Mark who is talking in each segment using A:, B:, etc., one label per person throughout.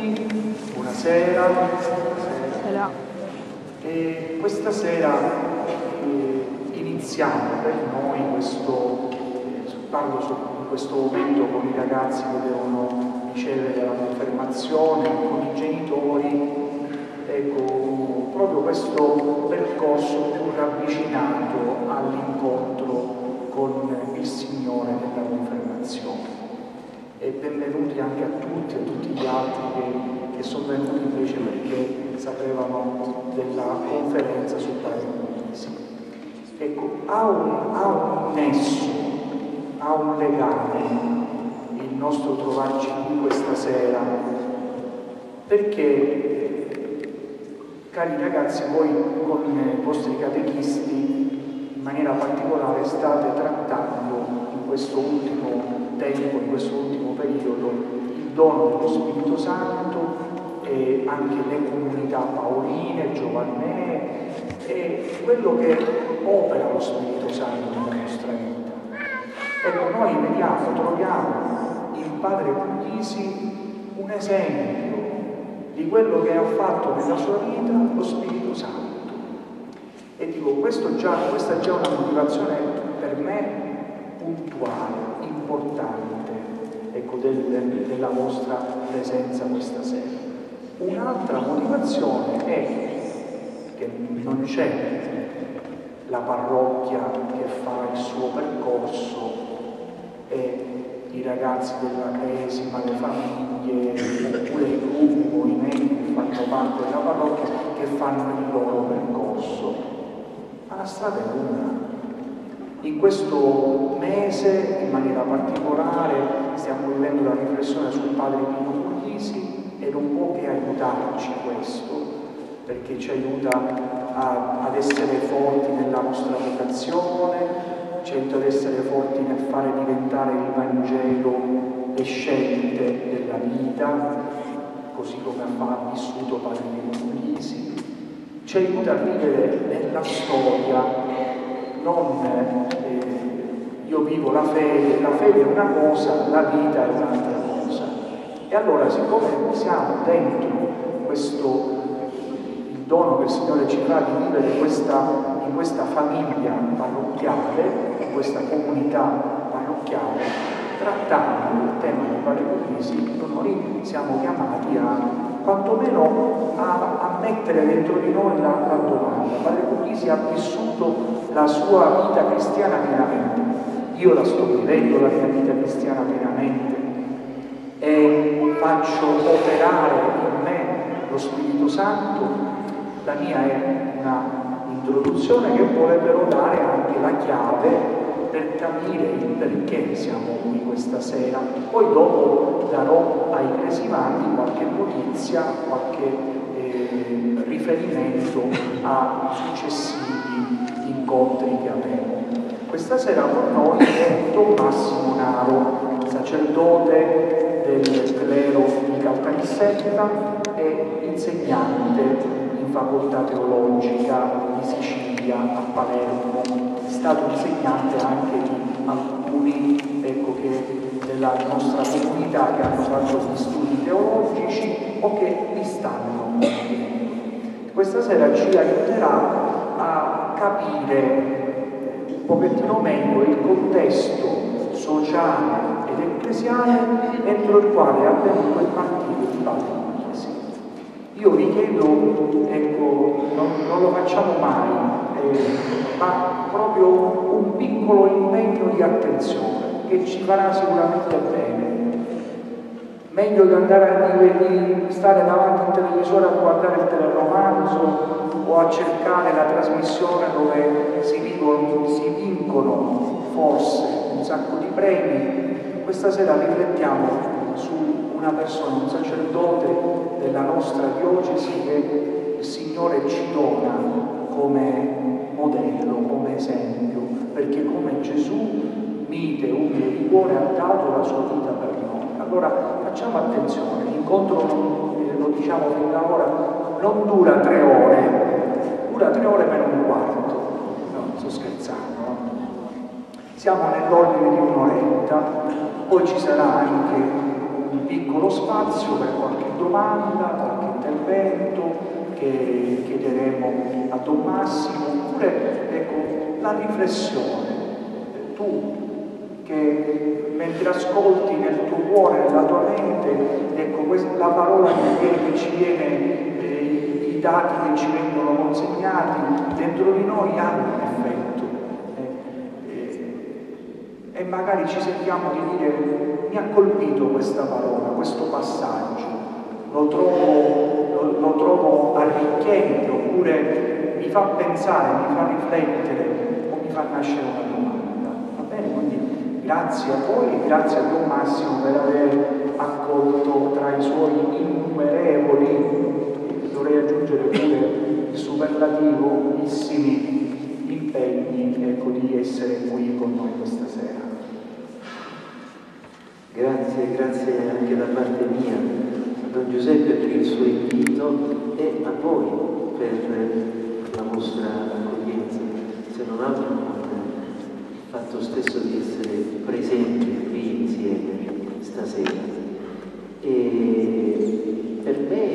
A: tutti, buonasera. buonasera. E questa sera eh, iniziamo per noi questo, eh, parlo su, in questo momento con i ragazzi che devono ricevere la confermazione, con i genitori, ecco, proprio questo percorso più ravvicinato all'incontro con il Signore nella confermazione e benvenuti anche a tutti e a tutti gli altri che, che sono venuti invece perché sapevano della conferenza sul Comunisi. Ecco, ha un, ha un nesso, ha un legame il nostro trovarci qui questa sera, perché, cari ragazzi, voi con i vostri catechisti in maniera particolare state trattando in questo ultimo tempo, in questo ultimo periodo, il dono dello Spirito Santo e anche le comunità pauline, giovanee e quello che opera lo Spirito Santo nella nostra vita. Ecco, noi vediamo, troviamo in Padre Puglisi un esempio di quello che ha fatto nella sua vita lo Spirito Santo. E dico, già, questa è già una motivazione per me puntuale, importante ecco, del, della vostra presenza questa sera. Un'altra motivazione è che non c'è la parrocchia che fa il suo percorso e i ragazzi della Cresima, le famiglie, oppure i gruppi, i movimenti che fanno parte della parrocchia che fanno il loro percorso. Ma la strada è una, in questo mese, in maniera particolare, stiamo vivendo la riflessione sul padre Pino Puglisi e non può che aiutarci questo, perché ci aiuta a, ad essere forti nella nostra vocazione, ci aiuta ad essere forti nel fare diventare il Vangelo le scelte della vita, così come ha vissuto padre Pino Puglisi, ci aiuta a vivere nella storia non eh, io vivo la fede, la fede è una cosa, la vita è un'altra cosa. E allora siccome siamo dentro questo il dono che il Signore ci fa di vivere questa, in questa famiglia parrocchiale, in questa comunità parrocchiale, trattando il tema dei paraclisi, noi siamo chiamati a quantomeno a, a, mettere dentro di noi la, la domanda. Padre Puglisi ha vissuto la sua vita cristiana pienamente. Io la sto vivendo, la mia vita cristiana pienamente e faccio operare in me lo Spirito Santo. La mia è una introduzione che però dare anche la chiave per capire il perché siamo qui questa sera. Poi dopo darò ai cresimanti qualche notizia, qualche eh, riferimento a successivi incontri che avremo. Questa sera con noi è Don Massimo Naro, sacerdote del clero di Caltanissetta e insegnante in facoltà teologica di Sicilia a Palermo stato insegnante anche di alcuni ecco, che, della nostra comunità che hanno fatto gli studi teologici o che li stanno. Questa sera ci aiuterà a capire un pochettino meglio il contesto sociale ed ecclesiale entro il quale è avvenuto il partito di Padre Chiesa. Io vi chiedo, ecco, non, non lo facciamo mai, ma proprio un piccolo impegno di attenzione che ci farà sicuramente bene. Meglio di andare a di stare davanti al televisore a guardare il teleromanzo o a cercare la trasmissione dove si, vivono, si vincono forse un sacco di premi. Questa sera riflettiamo su una persona, un sacerdote della nostra diocesi che il Signore ci dona come modello, come esempio, perché come Gesù, mite, umile di cuore, ha dato la sua vita per noi. Allora facciamo attenzione, l'incontro, eh, lo diciamo fin da ora, non dura tre ore, dura tre ore meno un quarto, no, sto scherzando. Siamo nell'ordine di un'oretta, poi ci sarà anche un piccolo spazio per qualche domanda, qualche intervento che chiederemo a Don Massimo, oppure ecco, la riflessione. Tu che mentre ascolti nel tuo cuore, nella tua mente, ecco, questa, la parola che, ci viene, dati che ci vengono consegnati dentro di noi hanno un effetto. Eh, eh, e magari ci sentiamo di dire mi ha colpito questa parola, questo passaggio, lo trovo, lo, lo trovo arricchente oppure mi fa pensare, mi fa riflettere o mi fa nascere una domanda. Va bene? Quindi Grazie a voi e grazie a Don Massimo per aver accolto tra i suoi innumerevoli, dovrei aggiungere pure il superlativo, impegni ecco, di essere qui con noi questa sera.
B: Grazie, grazie anche da parte mia a Don Giuseppe per il suo invito e a voi per la vostra accoglienza, se non altro fatto stesso di essere presenti qui insieme stasera. E per me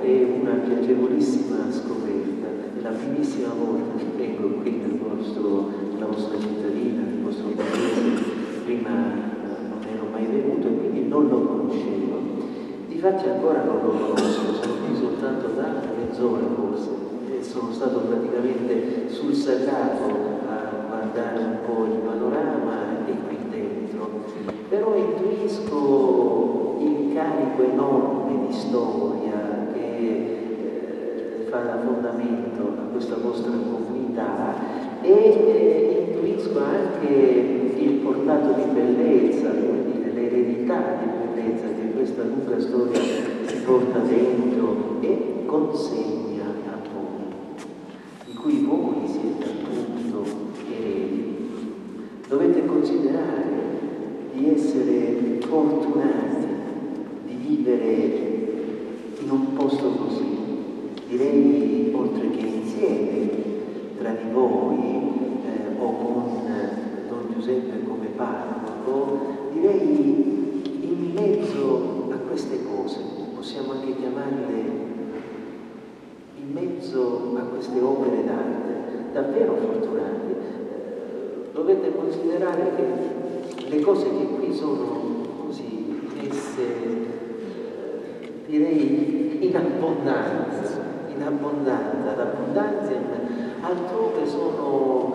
B: è una piacevolissima scoperta, è la primissima volta che vengo qui nel vostro, nella vostra cittadina, nel vostro paese, prima non ero mai venuto e quindi non lo conoscevo. Difatti ancora non lo conosco, sono qui soltanto da mezz'ora forse. Sono stato praticamente sul sagrato a guardare un po' il panorama e qui dentro, però intuisco il carico enorme di storia che eh, fa da fondamento a questa vostra comunità e eh, intuisco anche il portato di bellezza, dire, l'eredità di bellezza che questa lunga storia si porta dentro e consegna cui voi siete appunto eredi, dovete considerare di essere fortunati di vivere in un posto così, direi oltre che insieme tra di voi eh, o con Don Giuseppe come parroco, direi in mezzo a queste cose, possiamo anche chiamarle in mezzo a queste opere d'arte davvero fortunati, eh, dovete considerare che le cose che qui sono così messe, eh, direi in abbondanza, in abbondanza, ad abbondanza, altrove sono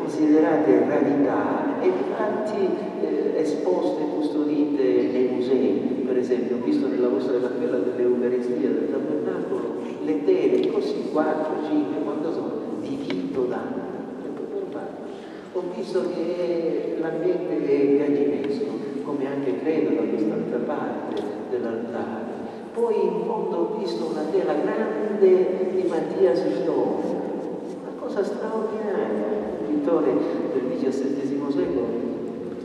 B: considerate rarità e infatti eh, esposte, custodite nei musei. Per esempio, ho visto nella vostra cappella dell'Eucaristia del Tabernacolo le tele, così 4, 5, quanto sono, di Vito d'Anno. Ho visto che l'ambiente è gaginesco, come anche credo da quest'altra parte dell'altare. Poi in fondo ho visto una tela grande di Mattia Sestone, una cosa straordinaria, un pittore del XVII secolo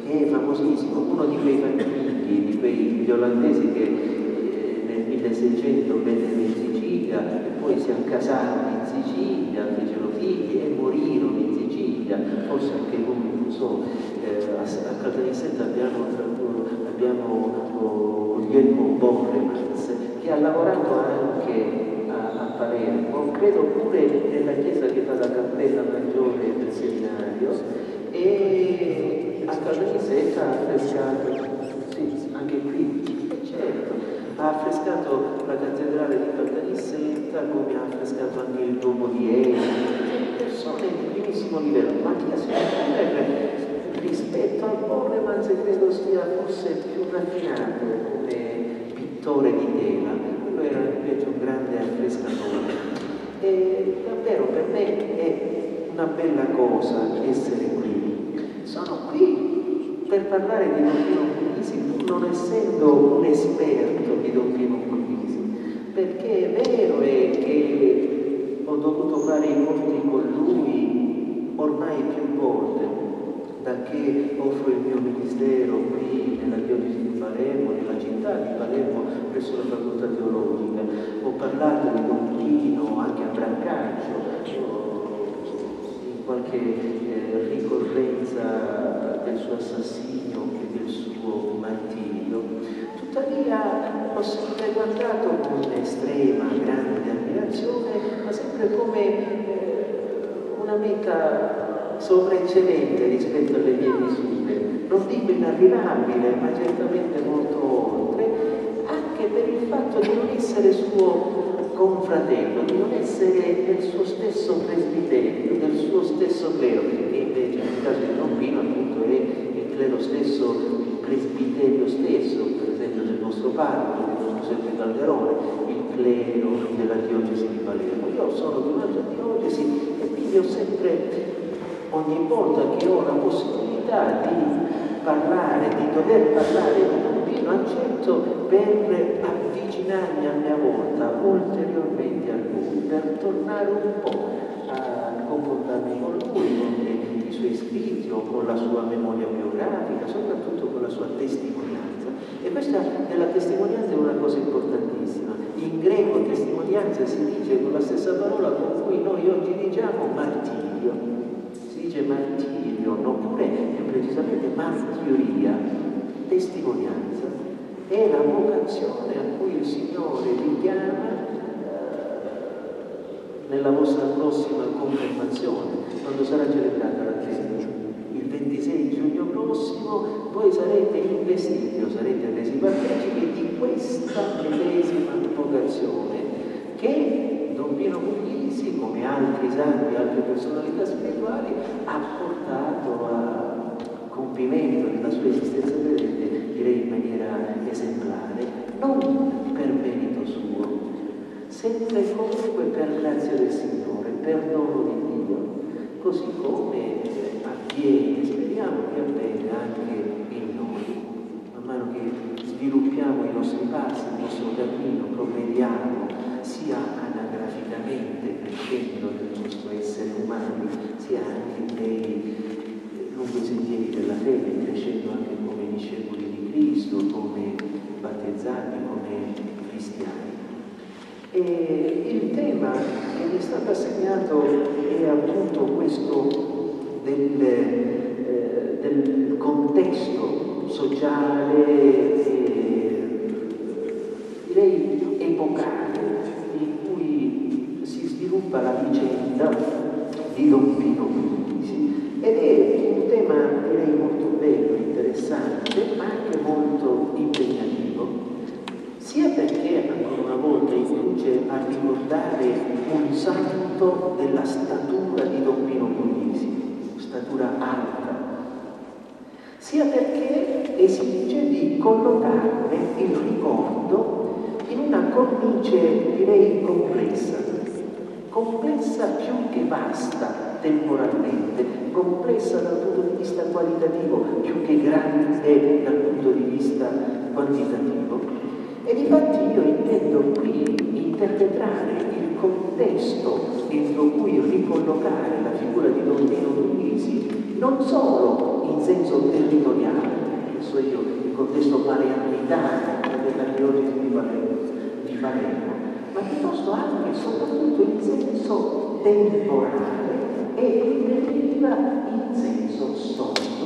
B: che è famosissimo, uno di quei fanchini, di quegli olandesi che eh, nel 1600 venne in Sicilia e poi si accasarono in Sicilia, fecero figli e morirono in Sicilia, forse anche lui, non so, eh, a, Caltanissetta abbiamo, abbiamo oh, Guglielmo Borremans ha lavorato anche a, a Palermo, credo pure nella chiesa che fa la cappella maggiore del seminario e a Caltanissetta ha affrescato, sì, anche qui, certo, ha affrescato la cattedrale di Caltanissetta come ha affrescato anche il Duomo di Eni, persone di primissimo livello, ma chi ha rispetto al Borremans credo sia forse più raffinato pittore di tela, quello era invece un grande affrescatore. E davvero per me è una bella cosa essere qui. Sono qui per parlare di Don Pino Puglisi, non essendo un esperto di Don Pino perché è vero è che ho dovuto fare i conti con lui ormai più volte, da che offro il mio ministero qui nella diocesi di Palermo, nella città di Palermo, presso la facoltà teologica. Ho parlato di Don Pino anche a Brancaccio, in qualche eh, ricorrenza del suo assassinio e del suo martirio. Tuttavia ho sempre guardato con estrema, grande ammirazione, ma sempre come eh, una meta sovraeccellente rispetto alle mie misure. Non dico inarrivabile, ma certamente molto oltre, anche per il fatto di non essere suo confratello, di non essere del suo stesso presbiterio, del suo stesso clero, che invece nel caso di Trombino appunto è il clero stesso, il presbiterio stesso, per esempio del nostro parroco, del nostro Giuseppe Calderone, il clero della diocesi di Palermo. Io sono di un'altra diocesi e quindi ho sempre, ogni volta che ho la possibilità di parlare, di dover parlare di Trombino, accetto per avvicinarmi a mia volta ulteriormente a lui, per tornare un po' a confrontarmi con lui, con i suoi scritti o con la sua memoria biografica, soprattutto con la sua testimonianza. E questa della testimonianza è una cosa importantissima. In greco testimonianza si dice con la stessa parola con cui noi oggi diciamo martirio. Dice martirio, oppure più precisamente martiria, testimonianza è la vocazione a cui il Signore vi chiama eh, nella vostra prossima confermazione, quando sarà celebrata la Chiesa. Il 26 giugno prossimo voi sarete investiti o sarete resi partecipi di questa medesima vocazione che Pino Puglisi, come altri santi, altre personalità spirituali, ha portato a compimento della sua esistenza credente, direi in maniera esemplare, non per merito suo, sempre e comunque per grazia del Signore, per dono di Dio, così come avviene, speriamo che avvenga anche in noi, man mano che sviluppiamo i nostri passi, il nostro cammino, progrediamo, sia anagraficamente crescendo nel nostro essere umani, sia anche nei lungo i sentieri della fede, crescendo anche come discepoli di Cristo, come battezzati, come cristiani. E il tema che mi è stato assegnato è appunto questo del, eh, del contesto sociale, eh, direi epocale, sviluppa la vicenda di Don Pino Puglisi. Ed è un tema direi molto bello, interessante, ma anche molto impegnativo, sia perché ancora una volta induce a ricordare un santo della statura di Don Pino Puglisi, statura alta, sia perché esige di collocarne il ricordo in una cornice direi complessa, complessa più che vasta temporalmente, complessa dal punto di vista qualitativo più che grande dal punto di vista quantitativo. E difatti io intendo qui interpretare il contesto entro cui ricollocare la figura di Don Dino Luisi non solo in senso territoriale, che so io, il contesto palermitano della diocesi di Palermo, ma piuttosto anche e soprattutto in senso temporale e in definitiva in senso storico,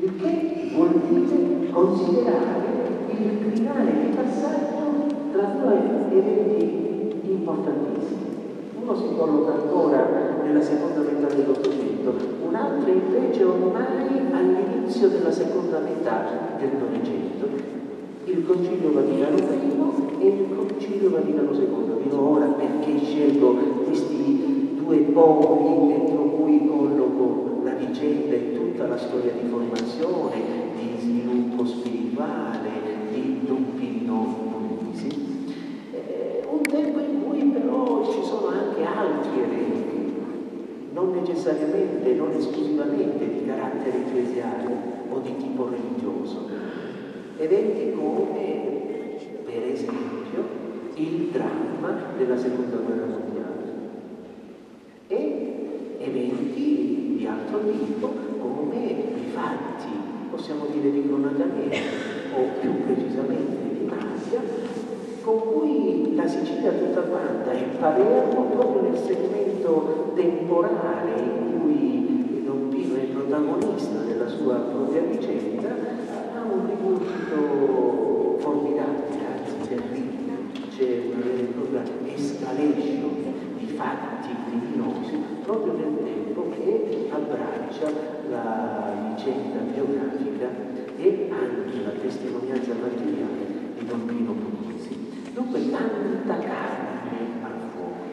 B: il che vuol dire considerare il finale di passaggio tra due eventi importantissimi. Uno si colloca ancora nella seconda metà dell'Ottocento, un altro invece ormai all'inizio della seconda metà del Novecento, il Concilio Vaticano I e il Concilio Vaticano II. Dirò ora perché scelgo questi due popoli dentro cui colloco la vicenda e tutta la storia di formazione, di sviluppo spirituale, di Don Pino Puglisi. Eh, un tempo in cui però ci sono anche altri eventi, non necessariamente, non esclusivamente di carattere ecclesiale o di tipo religioso. Eventi come, per esempio, il dramma della seconda guerra mondiale. E eventi di altro tipo come i fatti, possiamo dire di cronatamento o più precisamente di mafia, con cui la Sicilia tutta quanta e Palermo proprio nel segmento temporale in cui Don Pino è protagonista della sua propria vicenda, un rigurgito formidabile, anzi terribile. C'è una vera e propria escalation di fatti criminosi proprio nel tempo che abbraccia la vicenda biografica e anche la testimonianza materiale di Don Pino Puglisi. Dunque tanta carne al fuoco.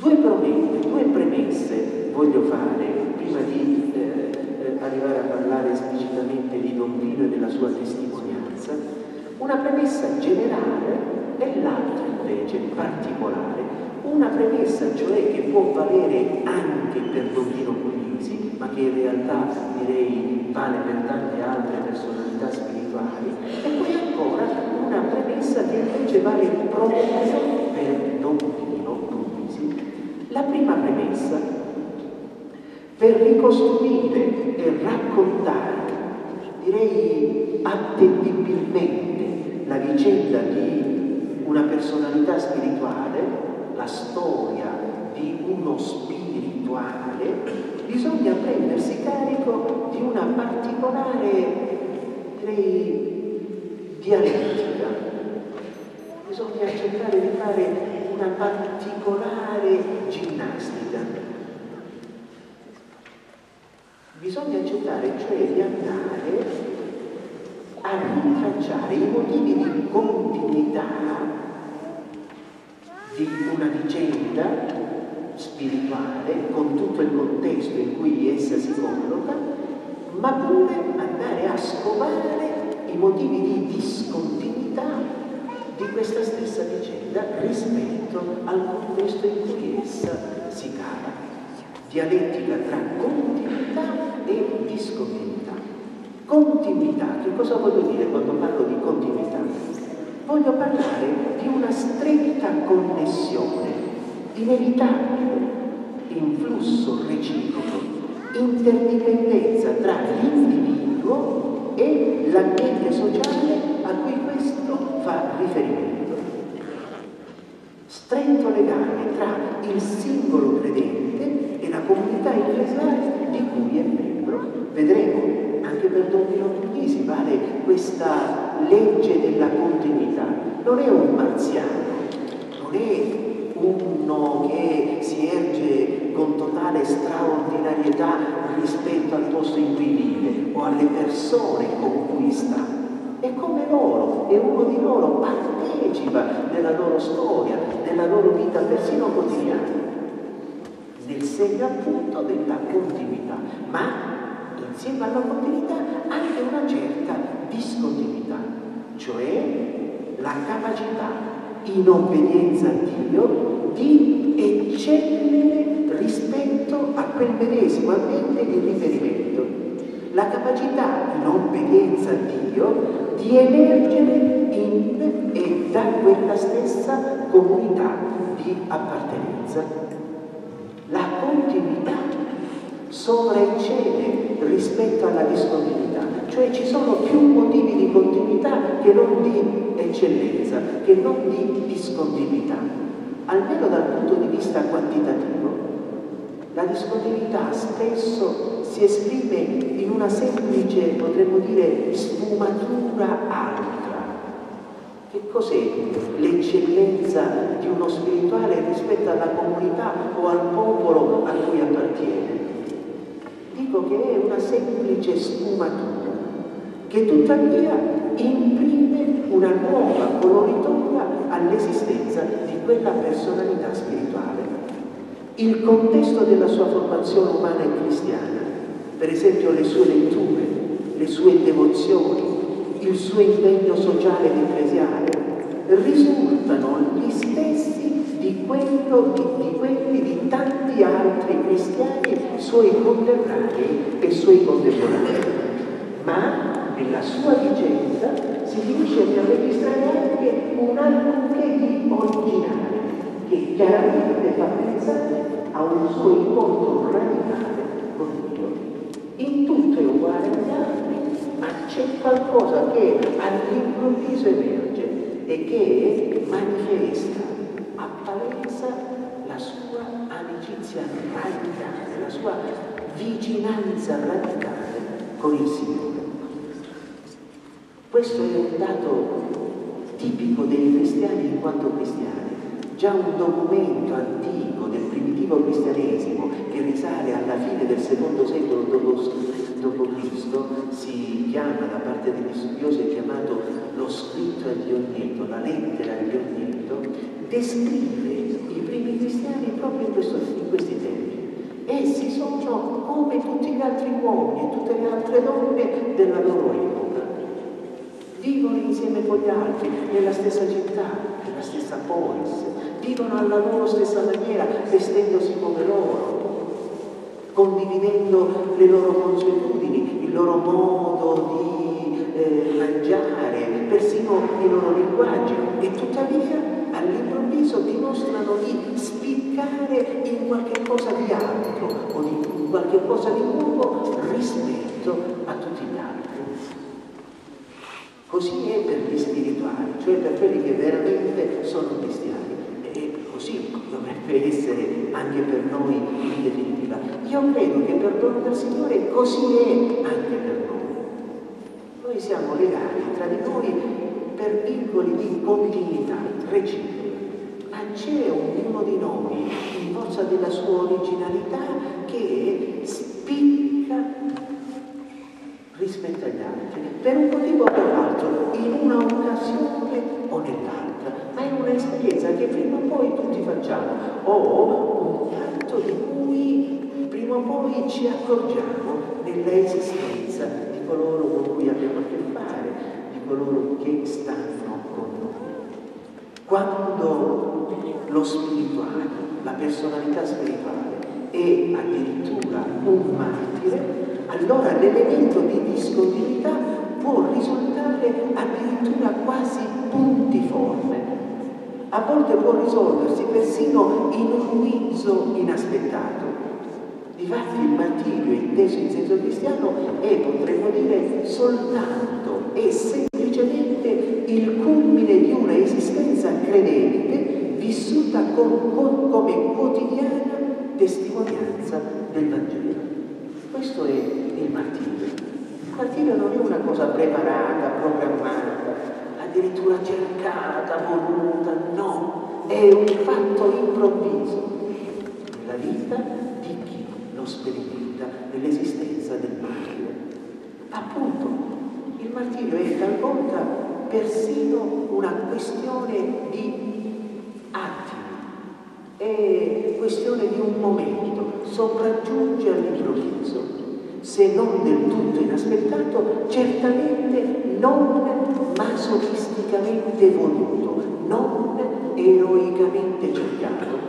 B: Due, due premesse voglio fare prima di eh, arrivare a parlare esplicitamente di Don Pino e della sua testimonianza. Una premessa generale e l'altra invece particolare una premessa cioè che può valere anche per Don Pino Puglisi, ma che in realtà direi vale per tante altre personalità spirituali, e poi ancora una premessa che invece vale proprio per Don Pino Puglisi. La prima premessa, per ricostruire e raccontare, direi attendibilmente, la vicenda di una personalità spirituale, la storia di uno spirituale, bisogna prendersi carico di una particolare, direi, dialettica. Bisogna cercare di fare una particolare ginnastica. Bisogna cercare cioè di andare a rintracciare i motivi di continuità di una vicenda spirituale con tutto il contesto in cui essa si colloca, ma pure andare a scovare i motivi di discontinuità di questa stessa vicenda rispetto al contesto in cui essa si cava. Dialettica tra continuità e discontinuità. Continuità, che cosa voglio dire quando parlo di continuità? voglio parlare di una stretta connessione, inevitabile, influsso reciproco, interdipendenza tra l'individuo e l'ambiente sociale a cui questo fa riferimento. Stretto legame tra il singolo credente la comunità ecclesiale di cui è membro. Vedremo anche per Don Pino Puglisi vale questa legge della continuità. Non è un marziano, non è uno che si erge con totale straordinarietà rispetto al posto in cui vive o alle persone con cui sta. È come loro, è uno di loro, partecipa della loro storia, della loro vita persino quotidiana, nel segno appunto della continuità, ma insieme alla continuità anche una certa discontinuità, cioè la capacità in obbedienza a Dio di eccellere rispetto a quel medesimo ambiente di riferimento, la capacità in obbedienza a Dio di emergere in e da quella stessa comunità di appartenenza. Continuità sovraeccede rispetto alla discontinuità, cioè ci sono più motivi di continuità che non di eccellenza, che non di discontinuità. Almeno dal punto di vista quantitativo, la discontinuità spesso si esprime in una semplice, potremmo dire, sfumatura alta. Che cos'è l'eccellenza di uno spirituale rispetto alla comunità o al popolo a cui appartiene? dico che è una semplice sfumatura, che tuttavia imprime una nuova coloritura all'esistenza di quella personalità spirituale. Il contesto della sua formazione umana e cristiana, per esempio le sue letture, le sue devozioni, il suo impegno sociale ed ecclesiale, risultano gli stessi di, quello, di, di quelli di tanti altri cristiani, suoi contemporanei e suoi contemporanei. Ma nella sua vicenda si riesce a registrare anche un alcunché di originale, che chiaramente fa pensare a un suo incontro radicale con Dio. In tutto è uguale agli altri, ma c'è qualcosa che all'improvviso emerge e che manifesta apparenza la la sua amicizia radicale, la sua vicinanza radicale con il Signore. Questo è un dato tipico dei cristiani in quanto cristiani. Già un documento antico del primitivo cristianesimo che risale alla fine del secondo secolo d.C. si chiama da parte degli studiosi è chiamato lo scritto di Ogneto, la lettera di Ogneto, descrive i primi cristiani proprio in, questo, in questi tempi. Essi sono come tutti gli altri uomini e tutte le altre donne della loro epoca. Vivono insieme con gli altri, nella stessa città, nella stessa polis, vivono alla loro stessa maniera, vestendosi come loro, condividendo le loro consuetudini, il loro modo di eh, mangiare, persino i loro linguaggi e tuttavia all'improvviso dimostrano di spiccare in qualche cosa di altro o di, qualche cosa di nuovo rispetto a tutti gli altri. Così è per gli spirituali, cioè per quelli che veramente sono cristiani. E così dovrebbe essere anche per noi in definitiva. Io credo che per dono del Signore così è anche per noi. Noi siamo legati tra di noi per vincoli di continuità reciproca. Ma c'è ognuno di noi, in forza della sua originalità, che spicca rispetto agli altri, per un motivo o per l'altro, in una occasione o nell'altra, ma è un'esperienza che prima o poi tutti facciamo, o prima poi ci accorgiamo nell'esistenza di coloro con cui abbiamo a che fare, coloro che stanno con noi. Quando lo spirituale, la personalità spirituale è addirittura un martire, allora l'elemento di discontinuità può risultare addirittura quasi puntiforme. A volte può risolversi persino in un guizzo inaspettato. Difatti il martirio inteso in senso cristiano è, potremmo dire, soltanto e semplicemente il culmine di una esistenza credente vissuta con, con, come quotidiana testimonianza del Vangelo. Questo è il martirio. Il martirio non è una cosa preparata, programmata, addirittura cercata, voluta, no, è un fatto improvviso nella vita lo sperimenta nell'esistenza del martirio. Appunto, il martirio è talvolta persino una questione di attimi, è questione di un momento, sopraggiunge all'improvviso. Se non del tutto inaspettato, certamente non masochisticamente voluto, non eroicamente cercato.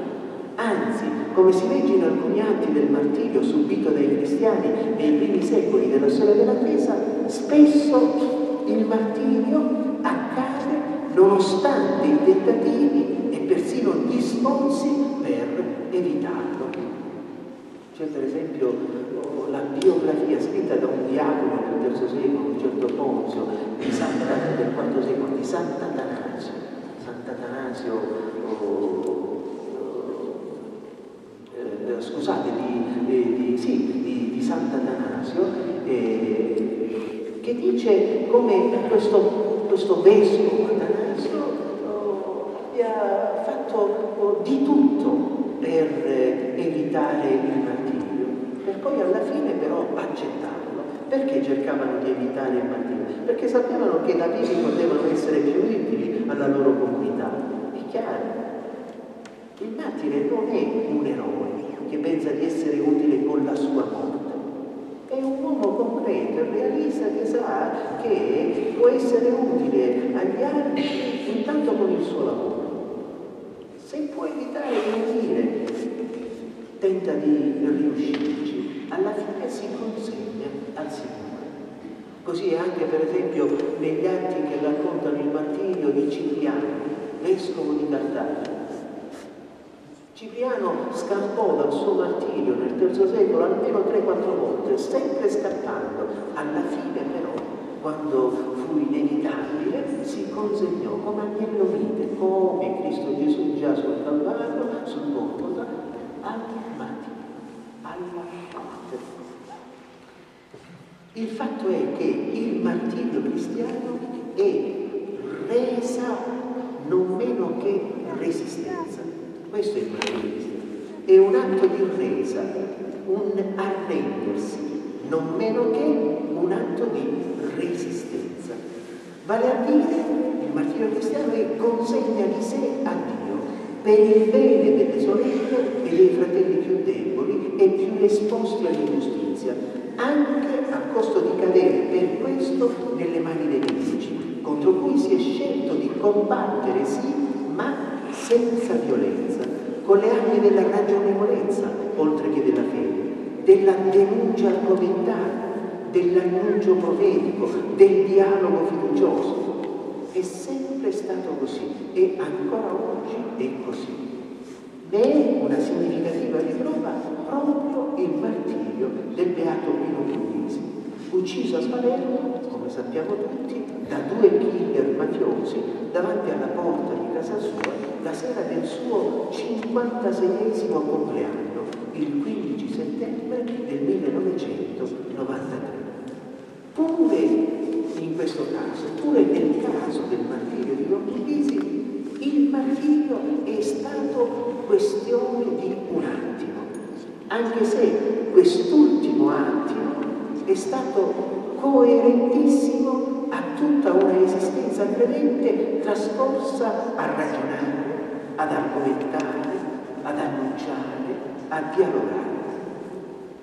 B: Anzi, come si legge in alcuni atti del martirio subito dai cristiani nei primi secoli della storia della Chiesa, spesso il martirio accade nonostante i tentativi e persino gli sforzi per evitarlo. C'è per esempio la biografia scritta da un diacono del terzo secolo, un certo Ponzio, di Santa, del IV secolo, di Sant'Atanasio. Sant'Atanasio eh, scusate, di, di, di, sì, di Sant'Atanasio, eh, che dice come questo, questo vescovo Atanasio oh, abbia fatto oh, di tutto per eh, evitare il martirio, per poi alla fine però accettarlo. Perché cercavano di evitare il martirio? Perché sapevano che da vivi potevano essere più utili alla loro comunità. È chiaro. Il martire non è un eroe che pensa di essere utile con la sua morte. È un uomo concreto e realista che sa che può essere utile agli altri intanto con il suo lavoro. Se può evitare di morire, tenta di riuscirci, alla fine si consegna al Signore. Così è anche per esempio negli atti che raccontano il martirio di Cipriano, vescovo di Cartagine. Cipriano scappò dal suo martirio nel terzo secolo almeno 3-4 volte, sempre scappando. Alla fine però, quando fu inevitabile, si consegnò come agnello vite, come Cristo Gesù già sul Calvario, sul Golgotha, alla morte, alla morte. Il fatto è che il martirio cristiano è resa non meno che resistenza. Questo è il cristiano. È un atto di resa, un arrendersi, non meno che un atto di resistenza. Vale a dire, il martirio cristiano è consegna di sé a Dio per il bene delle sorelle e dei fratelli più deboli e più esposti all'ingiustizia, anche a costo di cadere per questo nelle mani dei nemici, contro cui si è scelto di combattere sì, ma senza violenza, con le armi della ragionevolezza, oltre che della fede della denuncia argomentale, dell'annuncio profetico, del dialogo fiducioso. È sempre stato così e ancora oggi è così. Ne è una significativa riprova proprio il martirio del beato Pino Puglisi, ucciso a Salerno, come sappiamo tutti, da due killer mafiosi davanti alla porta di casa sua la sera del suo 56esimo compleanno il 15 settembre del 1993. Pure in questo caso, pure nel caso del martirio di Borghese, il martirio è stato questione di un attimo, anche se quest'ultimo attimo è stato coerentissimo a tutta una esistenza credente trascorsa a ragionare, ad argomentare, ad annunciare, a dialogare.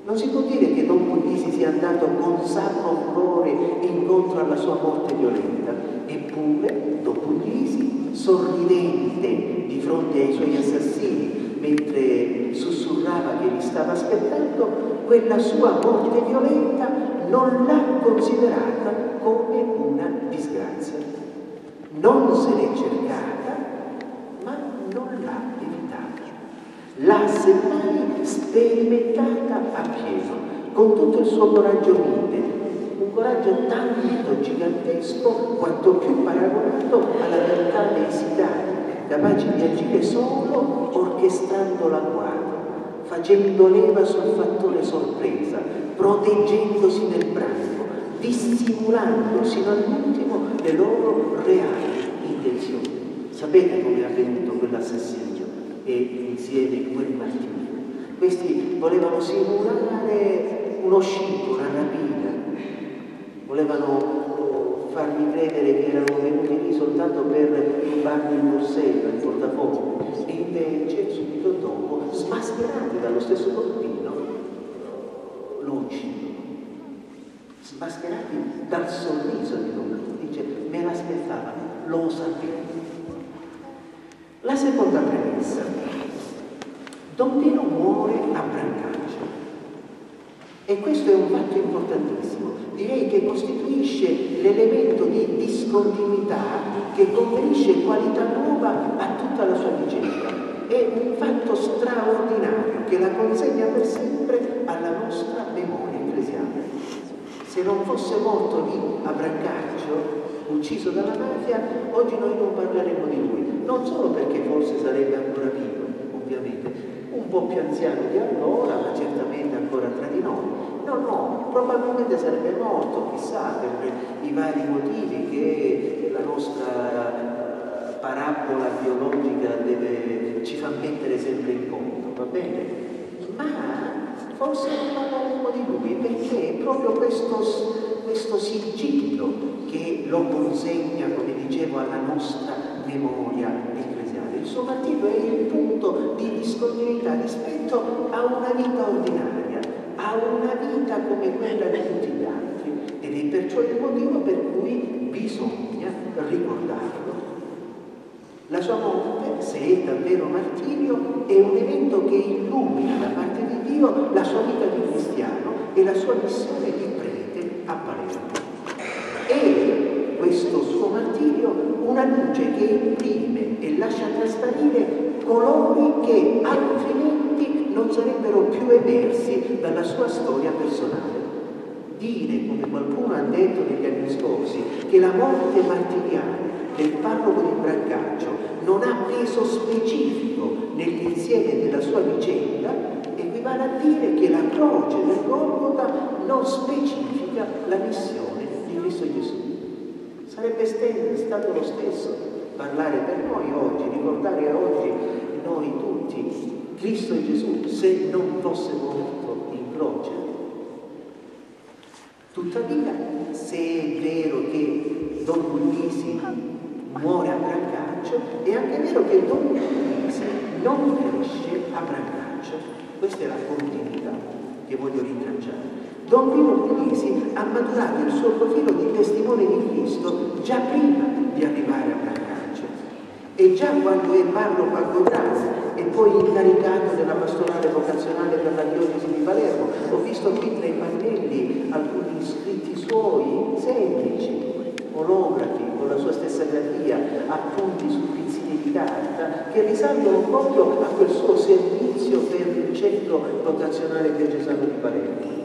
B: Non si può dire che Don Puglisi sia andato con sacro furore incontro alla sua morte violenta, eppure Don Puglisi, sorridente di fronte ai suoi assassini, mentre sussurrava che li stava aspettando, quella sua morte violenta non l'ha considerata come una disgrazia. Non se l'è cercata, ma non l'ha evitata l'ha semmai sperimentata a pieno, con tutto il suo coraggio mite, un coraggio tanto gigantesco quanto più paragonato alla realtà dei sicari, capaci di agire solo orchestrando l'agguato, facendo leva sul fattore sorpresa, proteggendosi nel branco, dissimulando sino all'ultimo le loro reali intenzioni. Sapete come è avvenuto quell'assassinio? e insieme quel martirio. Questi volevano simulare uno scippo, una rapina, volevano farmi credere che erano venuti lì soltanto per rubarmi il borsello, il portafoglio, e invece subito dopo, smascherati dallo stesso colpino, lo uccidono. Smascherati dal sorriso di Don dice me l'aspettavano, lo sapevo. La seconda premessa. Don Pino muore a Brancaccio. E questo è un fatto importantissimo. Direi che costituisce l'elemento di discontinuità che conferisce qualità nuova a tutta la sua vicenda. È un fatto straordinario che la consegna per sempre alla nostra memoria ecclesiale. Se non fosse morto lì a Brancaccio, ucciso dalla mafia, oggi noi non parleremo di lui, non solo perché forse sarebbe ancora vivo, ovviamente, un po' più anziano di allora, ma certamente ancora tra di noi. No, no, probabilmente sarebbe morto, chissà, per i vari motivi che la nostra eh, parabola biologica deve, ci fa mettere sempre in conto, va bene? Ma forse non parleremo di lui perché proprio questo, questo sigillo che lo consegna, come dicevo, alla nostra memoria ecclesiale. Il suo martirio è il punto di discontinuità rispetto a una vita ordinaria, a una vita come quella di tutti gli altri ed è perciò il motivo per cui bisogna ricordarlo. La sua morte, se è davvero martirio, è un evento che illumina da parte di Dio la sua vita di cristiano e la sua missione di a Palermo è questo suo martirio una luce che imprime e lascia trasparire colori che altrimenti non sarebbero più emersi dalla sua storia personale. dire, come qualcuno ha detto negli anni scorsi, che la morte martiriale del parroco di Brancaccio non ha peso specifico nell'insieme della sua vicenda, equivale a dire che la croce del Golgota non specifica la missione di Cristo Gesù. Sarebbe stato lo stesso parlare per noi oggi, ricordare oggi noi tutti Cristo Gesù se non fosse morto in croce. Tuttavia, se è vero che Don Luisi muore a Brancaccio, è anche vero che Don Luisi non cresce a Brancaccio. Questa è la continuità che voglio rintracciare. Don Pino Puglisi ha maturato il suo profilo di testimone di Cristo già prima di arrivare a Brancaccio e già quando è parroco a Godrazzi e poi incaricato della pastorale vocazionale per la diocesi di Palermo. Ho visto qui tra i pannelli alcuni scritti suoi semplici, olografi, con la sua stessa grafia, appunti su pizzini di carta, che risalgono proprio a quel suo servizio per il centro vocazionale diocesano di Palermo.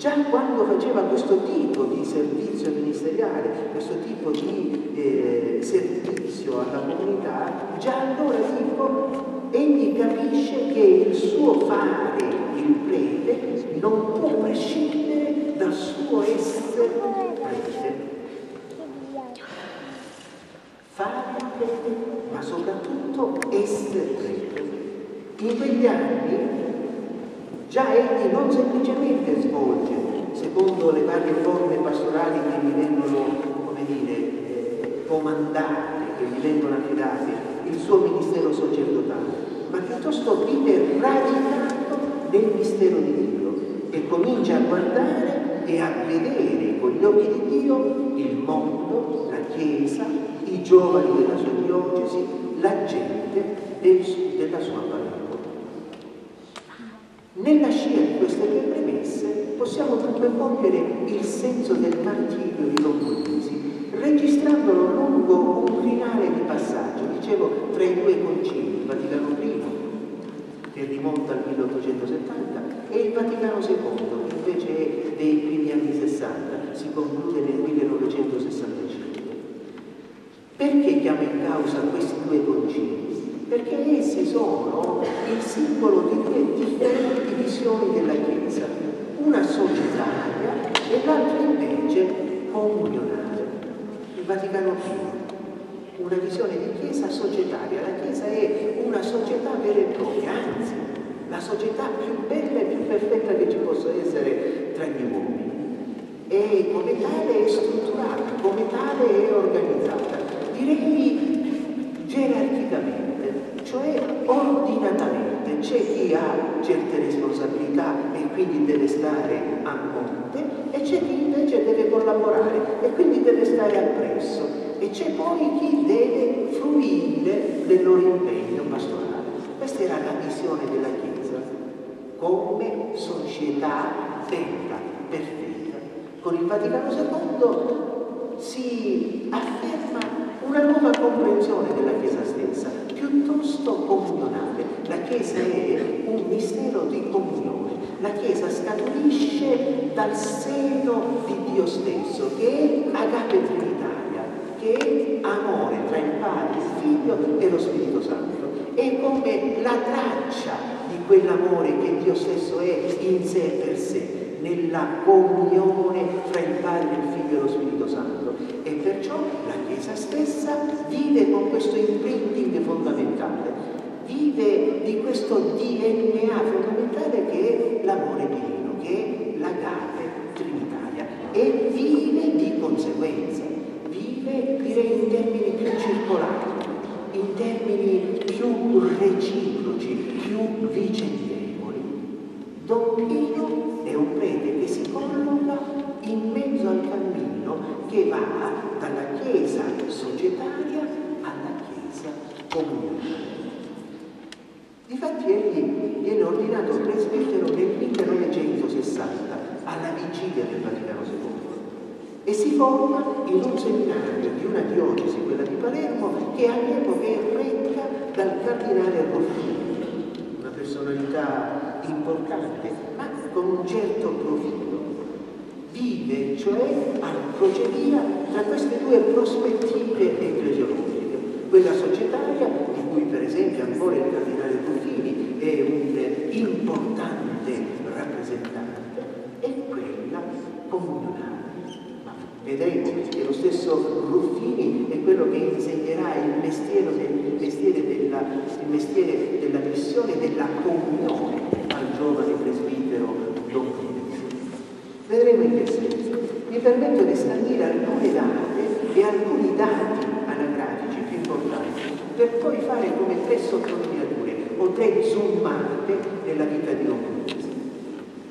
B: Già quando faceva questo tipo di servizio ministeriale, questo tipo di eh, servizio alla comunità, già allora dico, egli capisce che il suo fare il prete non può prescindere dal suo essere prete. Fare il prete, ma soprattutto essere prete. In quegli anni Già egli non semplicemente svolge, secondo le varie forme pastorali che gli vengono, come dire, eh, comandate, che gli vengono affidate, il suo ministero sacerdotale, ma piuttosto vive radicato nel mistero di Dio e comincia a guardare e a vedere con gli occhi di Dio il mondo, la Chiesa, i giovani della sua diocesi, la gente del, della sua parola. Nella scia di queste due premesse possiamo dunque cogliere il senso del martirio di Don Puglisi, registrandolo lungo un finale di passaggio, dicevo, tra i due concili, il Vaticano I, che rimonta al 1870, e il Vaticano II, che invece è dei primi anni 60, si conclude nel 1965. Perché chiamo in causa questi due concili? Perché essi sono il simbolo di due differenti visioni della Chiesa, una societaria e l'altra invece comunionale. Il Vaticano I, una visione di Chiesa societaria, la Chiesa è una società vera e propria, anzi la società più bella e più perfetta che ci possa essere tra gli uomini. E come tale è strutturata, come tale è organizzata, direi gerarchicamente cioè ordinatamente c'è chi ha certe responsabilità e quindi deve stare a monte e c'è chi invece deve collaborare e quindi deve stare appresso e c'è poi chi deve fruire del loro impegno pastorale. Questa era la visione della Chiesa come società bella, perfetta. Con il Vaticano II si afferma una nuova comprensione della Chiesa stessa, piuttosto comunionale. La Chiesa è un mistero di comunione. La Chiesa scaturisce dal seno di Dio stesso, che è agape trinitaria, che è amore tra il Padre, il Figlio e lo Spirito Santo. È come la traccia di quell'amore che Dio stesso è in sé per sé nella comunione tra il Padre, il Figlio e lo Spirito Santo. E perciò la Chiesa stessa vive con questo imprinting fondamentale, vive di questo DNA fondamentale che è l'amore divino, che è l'agate trinitaria e vive di conseguenza, vive direi in termini più circolari, in termini più reciproci, più vicendevoli. Don Pino è un prete che si colloca in mezzo al cammino che va dalla Chiesa societaria alla Chiesa comunitaria. Difatti egli viene ordinato presbitero nel 1960, alla vigilia del Vaticano II, e si forma in un seminario di una diocesi, quella di Palermo, che all'epoca è retta dal cardinale Ruffini, una personalità importante, ma con un certo profilo. vive cioè al crocevia tra queste due prospettive ecclesiologiche, quella societaria di cui per esempio ancora il cardinale Ruffini è un importante rappresentante e quella comunale. Vedremo che lo stesso Ruffini è quello che insegnerà il mestiere, del, il mestiere, della, il mestiere della missione, della comunione al giovane presbitero Don Filipe. Vedremo in che senso. Mi permetto di stabilire alcune date e alcuni dati anagrafici più importanti per poi fare come tre sottolineature o tre zoomate della vita di Don Filipe.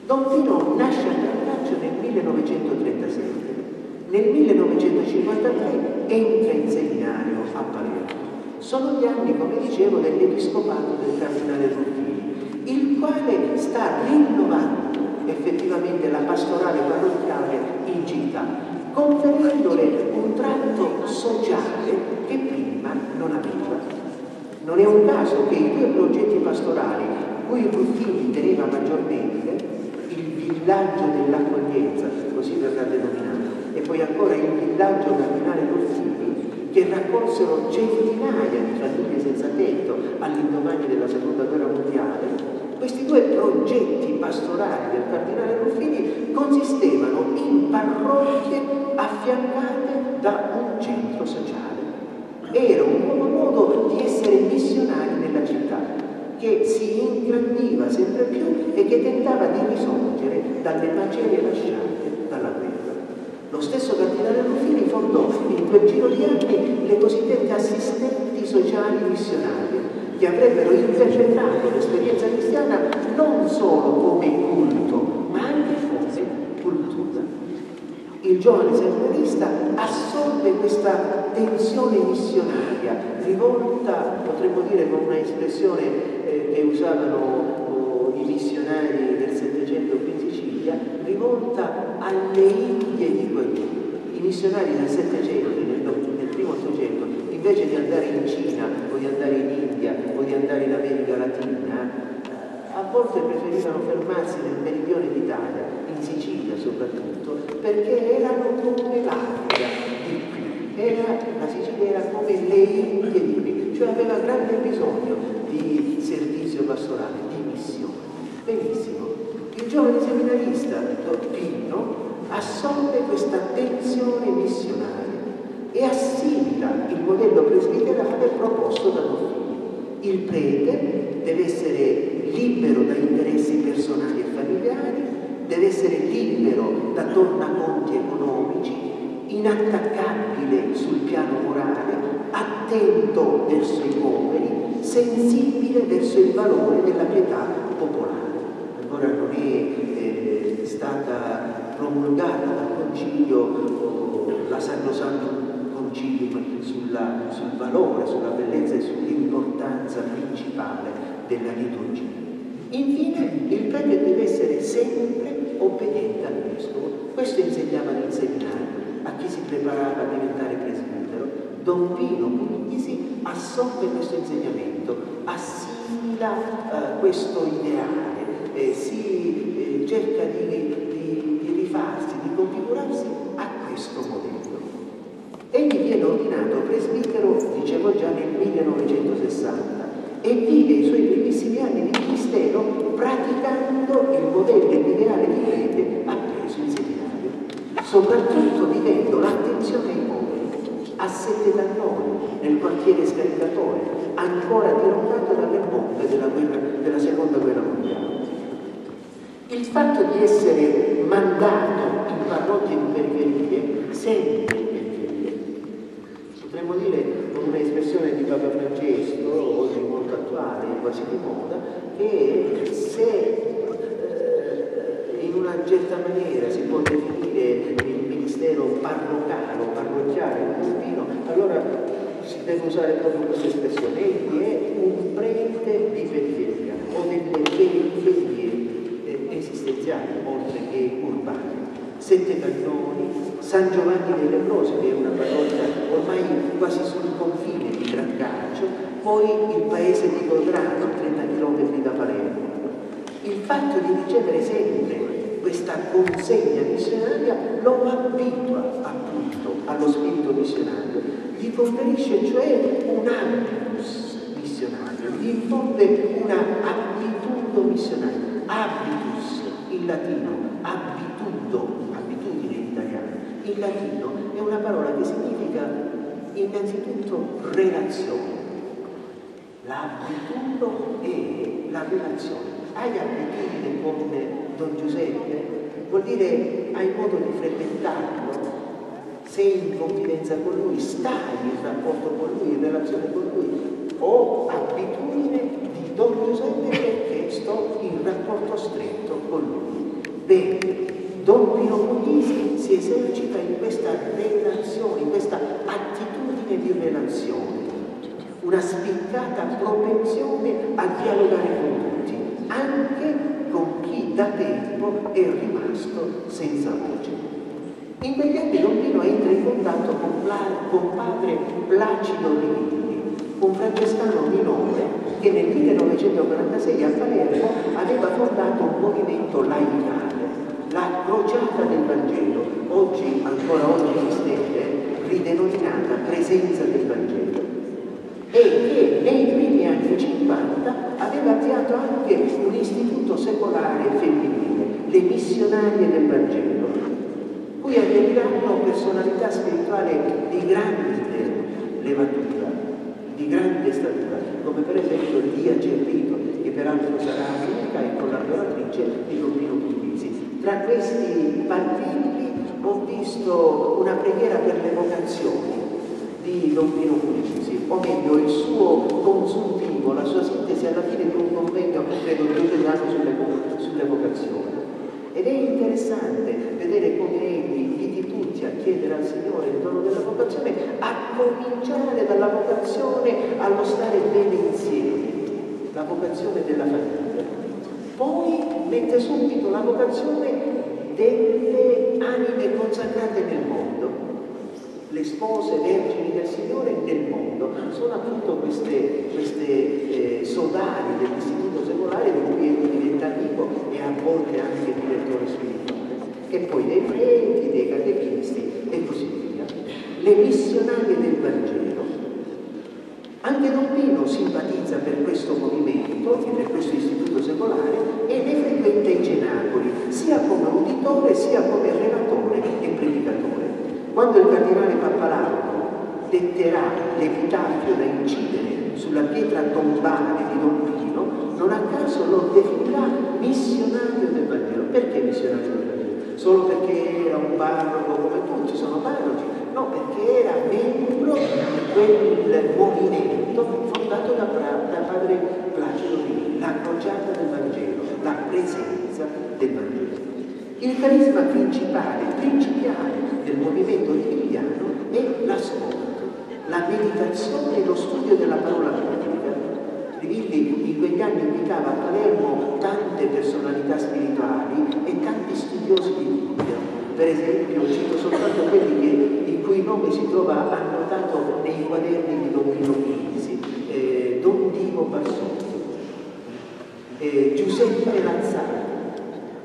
B: Don Pino nasce a Cartaccio nel 1937 nel 1953 entra in seminario a Palermo. Sono gli anni, come dicevo, dell'episcopato del cardinale Ruffini, il quale sta rinnovando effettivamente la pastorale parrocchiale in città, conferendole un tratto sociale che prima non aveva. Non è un caso che i due progetti pastorali, cui Ruffini teneva maggiormente, il villaggio dell'accoglienza, così verrà denominato, e poi ancora il villaggio cardinale Rossini che raccolsero centinaia di famiglie senza tetto all'indomani della seconda guerra mondiale, questi due progetti pastorali del cardinale Ruffini consistevano in parrocchie affiancate da un centro sociale. Era un nuovo modo di essere missionari nella città, che si ingrandiva sempre più e che tentava di risorgere dalle macerie lasciate dalla guerra. Lo stesso cardinale Ruffini fondò in quel giro di anni le cosiddette assistenti sociali missionari, che avrebbero interpretato l'esperienza cristiana non solo come culto, ma anche come cultura. Il giovane seminarista assorbe questa tensione missionaria, rivolta, potremmo dire con una espressione eh, che usavano oh, i missionari del Settecento in Sicilia, rivolta alle Indie di quel I missionari del Settecento, nel, nel primo Ottocento, invece di andare in Cina o di o di andare in America Latina, a volte preferivano fermarsi nel meridione d'Italia, in Sicilia soprattutto, perché erano come l'Africa di qui. Era, la Sicilia era come le Indie di qui, cioè aveva grande bisogno di servizio pastorale, di missione. Benissimo. Il giovane seminarista, Pino, assorbe questa tensione missionaria e assimila il modello presbiterale proposto da Dolfini. Il prete deve essere libero da interessi personali e familiari, deve essere libero da tornaconti economici, inattaccabile sul piano morale, attento verso i poveri, sensibile verso il valore della pietà popolare. Ancora non è eh, stata promulgata dal Concilio oh, la Sacrosanto Concilio sulla, sul valore, sulla bellezza e sull'importanza principale della liturgia. Infine, il prete deve essere sempre obbediente al vescovo. Questo insegnava nel seminario a chi si preparava a diventare presbitero. Don Pino Puglisi assorbe questo insegnamento, assimila uh, questo ideale, eh, si eh, cerca di, di, di rifarsi, di configurarsi a questo modello. Egli viene ordinato presbitero, dicevo già, nel 1960 e vive i suoi primissimi anni di ministero praticando il modello ideale di prete appreso in seminario, soprattutto vivendo l'attenzione ai poveri, a Sette d'Annone, nel quartiere Scaricatore, ancora dirottato dalle bombe della, guerra, della seconda guerra mondiale. Il fatto di essere mandato in parrocchie di periferie, sempre potremmo dire con un'espressione di Papa Francesco, oggi molto attuale, quasi di moda, che se eh, in una certa maniera si può definire il ministero parrocale o parrocchiale Urbino, allora si deve usare proprio questa espressione. Egli è un prete di periferia o delle periferie esistenziali, oltre che urbane. Sette cannoni, San Giovanni dei Leprosi, che è una parrocchia ormai quasi sul confine di Brancaccio, poi il paese di Goldrano, 30 km da Palermo. Il fatto di ricevere sempre questa consegna missionaria lo abitua appunto allo spirito missionario, gli conferisce cioè un habitus missionario, gli infonde una abitudo missionaria, habitus in latino, abitudo, in latino è una parola che significa innanzitutto relazione. L'abitudo è la relazione. Hai abitudine con Don Giuseppe? Vuol dire hai modo di frequentarlo? Sei in confidenza con lui? Stai in rapporto con lui, in relazione con lui? Ho abitudine di Don Giuseppe perché sto in rapporto stretto con lui. Bene, Don Puglisi si esercita in questa relazione, in questa attitudine di relazione, una spiccata propensione a dialogare con tutti, anche con chi da tempo è rimasto senza voce. In quegli anni Don entra in contatto con, con padre Placido Rivilli, un francescano minore che nel 1946 a Palermo aveva fondato un movimento laicale la crociata del Vangelo, oggi ancora oggi esistente, ridenominata presenza del Vangelo, e che nei primi anni 50 aveva avviato anche un istituto secolare femminile, le missionarie del Vangelo, cui aderiranno personalità spirituali di grande levatura, di grande statura, come per esempio Lia Cerrito, che peraltro sarà amica e collaboratrice di Rubino Puglisi, tra questi bambini ho visto una preghiera per le vocazioni di Don Pino Puglisi, o meglio il suo consuntivo, la sua sintesi alla fine di un convegno, credo diocesano sulle, sulle vocazioni. Ed è interessante vedere come egli inviti tutti a chiedere al Signore il dono della vocazione, a cominciare dalla vocazione allo stare bene insieme, la vocazione della famiglia poi mette subito la vocazione delle anime consacrate nel mondo. Le spose vergini del Signore nel mondo sono appunto queste, queste eh, sodali dell'istituto secolare di cui egli diventa amico e a volte anche direttore spirituale. E poi dei preti, dei catechisti e così via. Le missionarie del Vangelo anche Don Pino simpatizza per questo movimento e per questo istituto secolare e ne frequenta i cenacoli, sia uditore sia come relatore e predicatore. Quando il cardinale Pappalardo detterà l'epitaffio da incidere sulla pietra tombale di Don Pino, non a caso lo definirà missionario del Vangelo. Perché missionario del Vangelo? Solo perché era un parroco come tutti sono parroci? No, perché era membro di quel movimento fondato da, da padre Placido Rini, la crociata del Vangelo, la presenza del Vangelo. Il carisma principale, principiale del movimento rivigliano è l'ascolto, la meditazione e lo studio della parola biblica. Rivilli in quegli anni invitava a Palermo tante personalità spirituali e tanti studiosi di Bibbia. Per esempio, cito soltanto quelli che cui nome si trova annotato nei quaderni di Don Pino Pinzi, eh, Don Divo Bassotti, eh, Giuseppe Lazzari,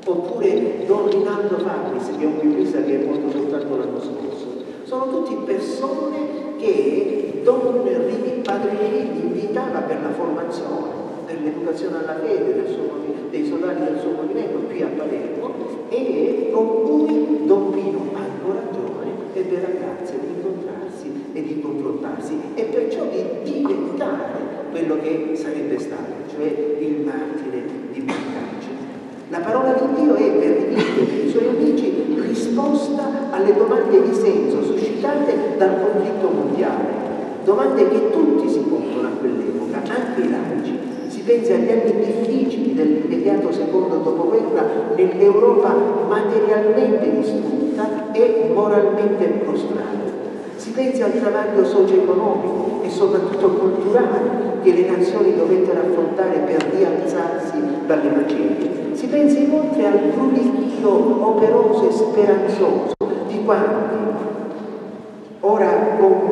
B: oppure Don Rinaldo Fabris, che è un biblista che è morto soltanto l'anno scorso. Sono tutti persone che Don Rivi, Padre Rivi invitava per la formazione, per l'educazione alla fede suo, dei soldati del suo movimento qui a Palermo e con cui Don Pino, ancora giovane, ebbe la grazia di incontrarsi e di confrontarsi e perciò di diventare quello che sarebbe stato, cioè il martire di Montaggio. La parola di Dio è per i suoi amici risposta alle domande di senso suscitate dal conflitto mondiale, domande che tutti si pongono a quell'epoca, anche i laici. Si pensa agli anni difficili dell'immediato secondo dopoguerra nell'Europa materialmente distrutta e moralmente prostrata. Si pensi al travaglio socio-economico e soprattutto culturale che le nazioni dovettero affrontare per rialzarsi dalle macerie. Si pensi inoltre al brulichio operoso e speranzoso di quanti, ora con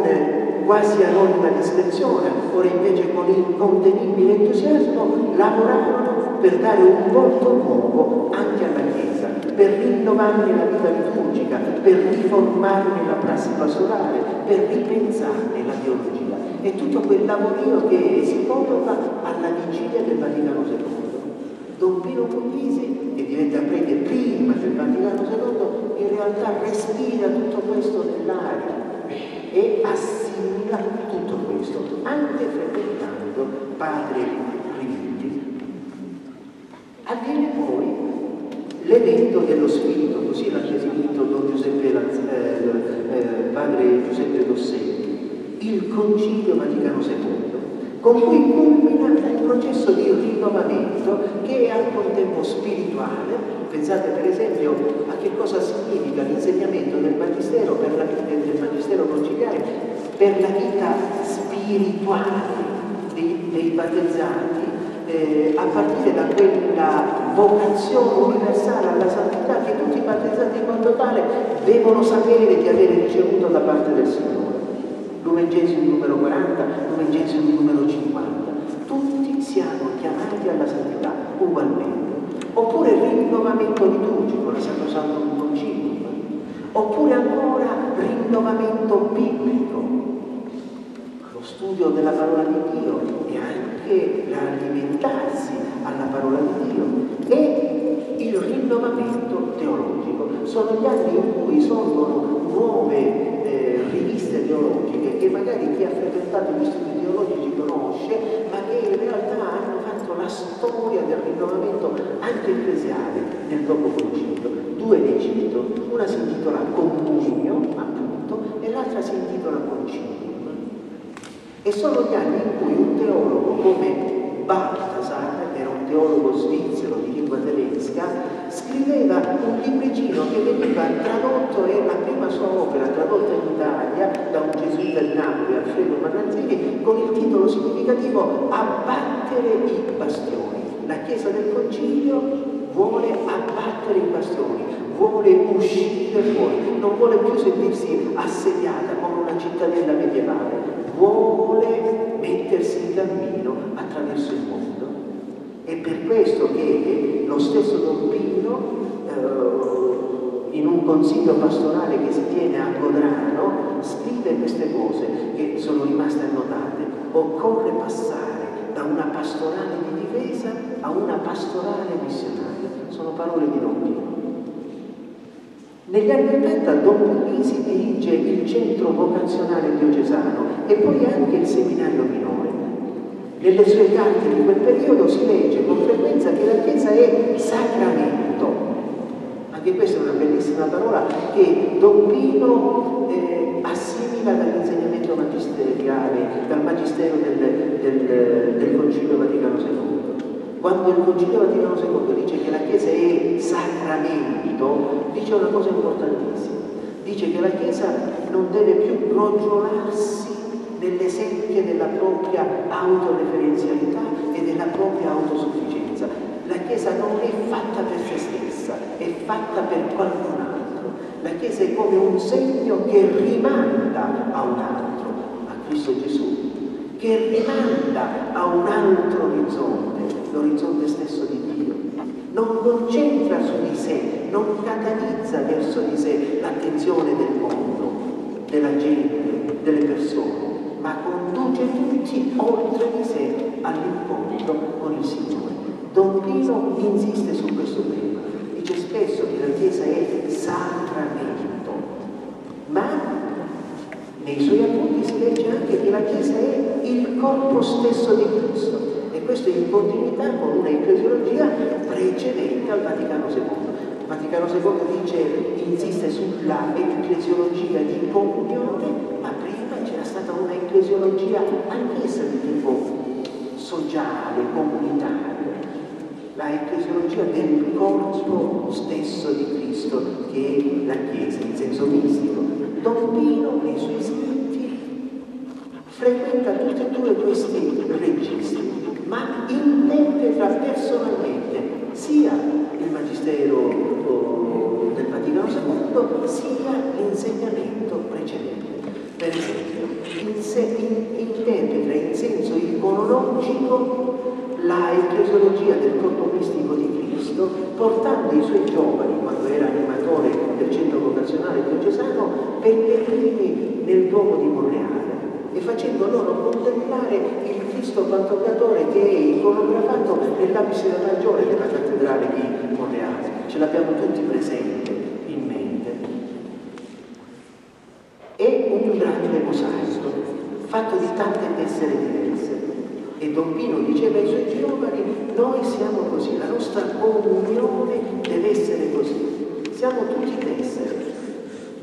B: quasi anonima discrezione, ora invece con incontenibile entusiasmo, lavorarono per dare un volto nuovo anche alla Chiesa per rinnovarne la vita liturgica, per riformarne la prassi pastorale, per ripensarne la teologia. È tutto quel lavorio che si colloca alla vigilia del Vaticano II. Don Pino Puglisi, che diventa prete prima del Vaticano II, in realtà respira tutto questo nell'aria e assimila tutto questo, anche frequentando padre Rivitti. Avviene poi l'evento dello Spirito, così l'ha definito Don Giuseppe, eh, eh, padre Giuseppe Dossetti, il Concilio Vaticano II con cui culmina il processo di rinnovamento che è al contempo spirituale. Pensate per esempio a che cosa significa l'insegnamento del Magistero, per la, del Magistero conciliare per la vita spirituale dei, dei battezzati, eh, a partire da quella vocazione universale alla santità che tutti i battezzati in quanto tale devono sapere di avere ricevuto da parte del Signore. Lumengesimo numero 40, Lumengesimo numero 50. Tutti siamo chiamati alla santità ugualmente. Oppure il rinnovamento liturgico, la Sacrosanto Concilio. Oppure ancora rinnovamento biblico, lo studio della parola di Dio e anche l'alimentarsi alla parola di Dio e il rinnovamento teologico. Sono gli anni in cui sorgono nuove riviste teologiche che magari chi ha frequentato gli studi teologici conosce, ma che in realtà hanno fatto la storia del rinnovamento anche ecclesiale nel dopo concilio. Due ne cito, una si intitola Comunio, appunto, e l'altra si intitola Concilio. E sono gli anni in cui un teologo come Baltasar, era un teologo svizzero lingua tedesca, scriveva un libricino che veniva tradotto, e la prima sua opera tradotta in Italia da un gesuita di Napoli, Alfredo Marranzini, con il titolo significativo Abbattere i bastioni. La Chiesa del Concilio vuole abbattere i bastioni, vuole uscire fuori, non vuole più sentirsi assediata come una cittadella medievale, vuole mettersi in cammino attraverso il mondo. È per questo che lo stesso Don Pino, eh, in un consiglio pastorale che si tiene a Codrano, scrive queste cose che sono rimaste annotate. Occorre passare da una pastorale di difesa a una pastorale missionaria. Sono parole di Don Pino. Negli anni 80 Don Puglisi dirige il centro vocazionale diocesano e poi anche il seminario minore. Nelle sue carte di quel periodo si legge con frequenza che la Chiesa è sacramento. Anche questa è una bellissima parola che Don Pino eh, assimila dall'insegnamento magisteriale, dal magistero del, del, del Concilio Vaticano II. Quando il Concilio Vaticano II dice che la Chiesa è sacramento, dice una cosa importantissima. Dice che la Chiesa non deve più crogiolarsi nelle secchie della propria autoreferenzialità e della propria autosufficienza. La Chiesa non è fatta per se stessa, è fatta per qualcun altro. La Chiesa è come un segno che rimanda a un altro, a Cristo Gesù, che rimanda a un altro orizzonte l'orizzonte stesso di Dio. Non concentra su di sé, non catalizza verso di sé l'attenzione del mondo, della gente, delle persone, ma conduce tutti oltre di sé all'incontro con il Signore. Don Pino insiste su questo tema, dice spesso che la Chiesa è sacramento, ma nei suoi appunti si legge anche che la Chiesa è il corpo stesso di Cristo questo in continuità con una ecclesiologia precedente al Vaticano II. Vaticano II dice, insiste sulla ecclesiologia di comunione, ma stata una ecclesiologia anch'essa di tipo sociale, comunitario, la ecclesiologia del corpo stesso di Cristo, che è la Chiesa in senso mistico. Don Pino nei suoi scritti frequenta tutti e due questi registri ma interpreta personalmente sia il Magistero del Vaticano II sia l'insegnamento precedente. Per esempio, se, in, interpreta in senso iconologico la ecclesiologia del corpo mistico di Cristo, portando i suoi giovani, quando era animatore del centro vocazionale diocesano, pellegrini nel Duomo di Monreale e facendo loro contemplare il Cristo pantocratore che è iconografato nell'abside maggiore della cattedrale di Monreale. Ce l'abbiamo tutti presente in mente. È un grande mosaico fatto di tante tessere diverse. E Don Pino diceva ai suoi giovani, noi siamo così, la nostra comunione deve essere così. Siamo tutti tessere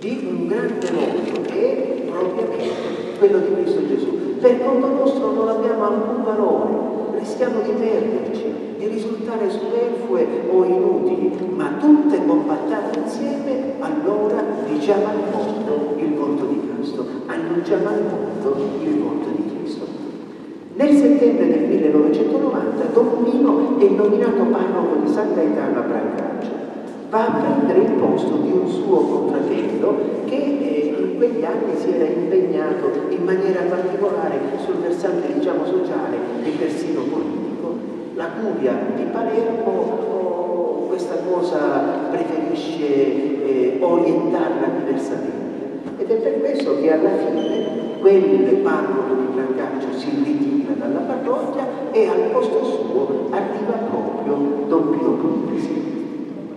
B: di un grande mondo che è propriamente quello di Cristo Gesù. Per conto nostro non abbiamo alcun valore, rischiamo di perderci, di risultare superflue o inutili, ma tutte compattate insieme, allora diciamo al mondo il volto di Cristo, annunciamo al mondo il volto di Cristo. Nel settembre del 1990 Don Pino è nominato parroco di San Gaetano a Brancaccio va a prendere il posto di un suo confratello che eh, in quegli anni si era impegnato in maniera particolare sul versante diciamo sociale e persino politico. La curia di Palermo questa cosa preferisce eh, orientarla diversamente ed è per questo che alla fine quel parroco di Brancaccio si ritira dalla parrocchia e al posto suo arriva proprio Don Pio Puglisi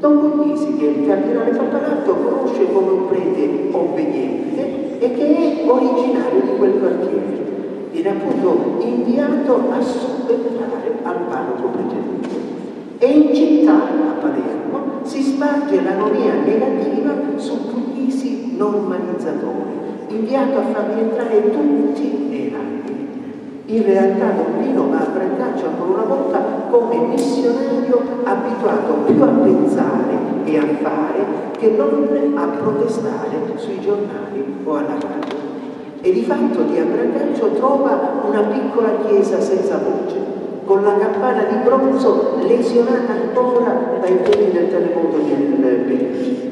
B: Don Puglisi, che il cardinale Pappalatto conosce come un prete obbediente e che è originario di quel quartiere. Viene appunto inviato a subentrare al parroco precedente. E in città, a Palermo, si sparge l'anomia negativa su Puglisi normalizzatore, inviato a far rientrare tutti nei ranghi in realtà Don va a Brancaccio ancora una volta come missionario abituato più a pensare e a fare che non a protestare sui giornali o alla radio. E di fatto lì a Brancaccio trova una piccola chiesa senza voce, con la campana di bronzo lesionata ancora dai temi del terremoto del Belice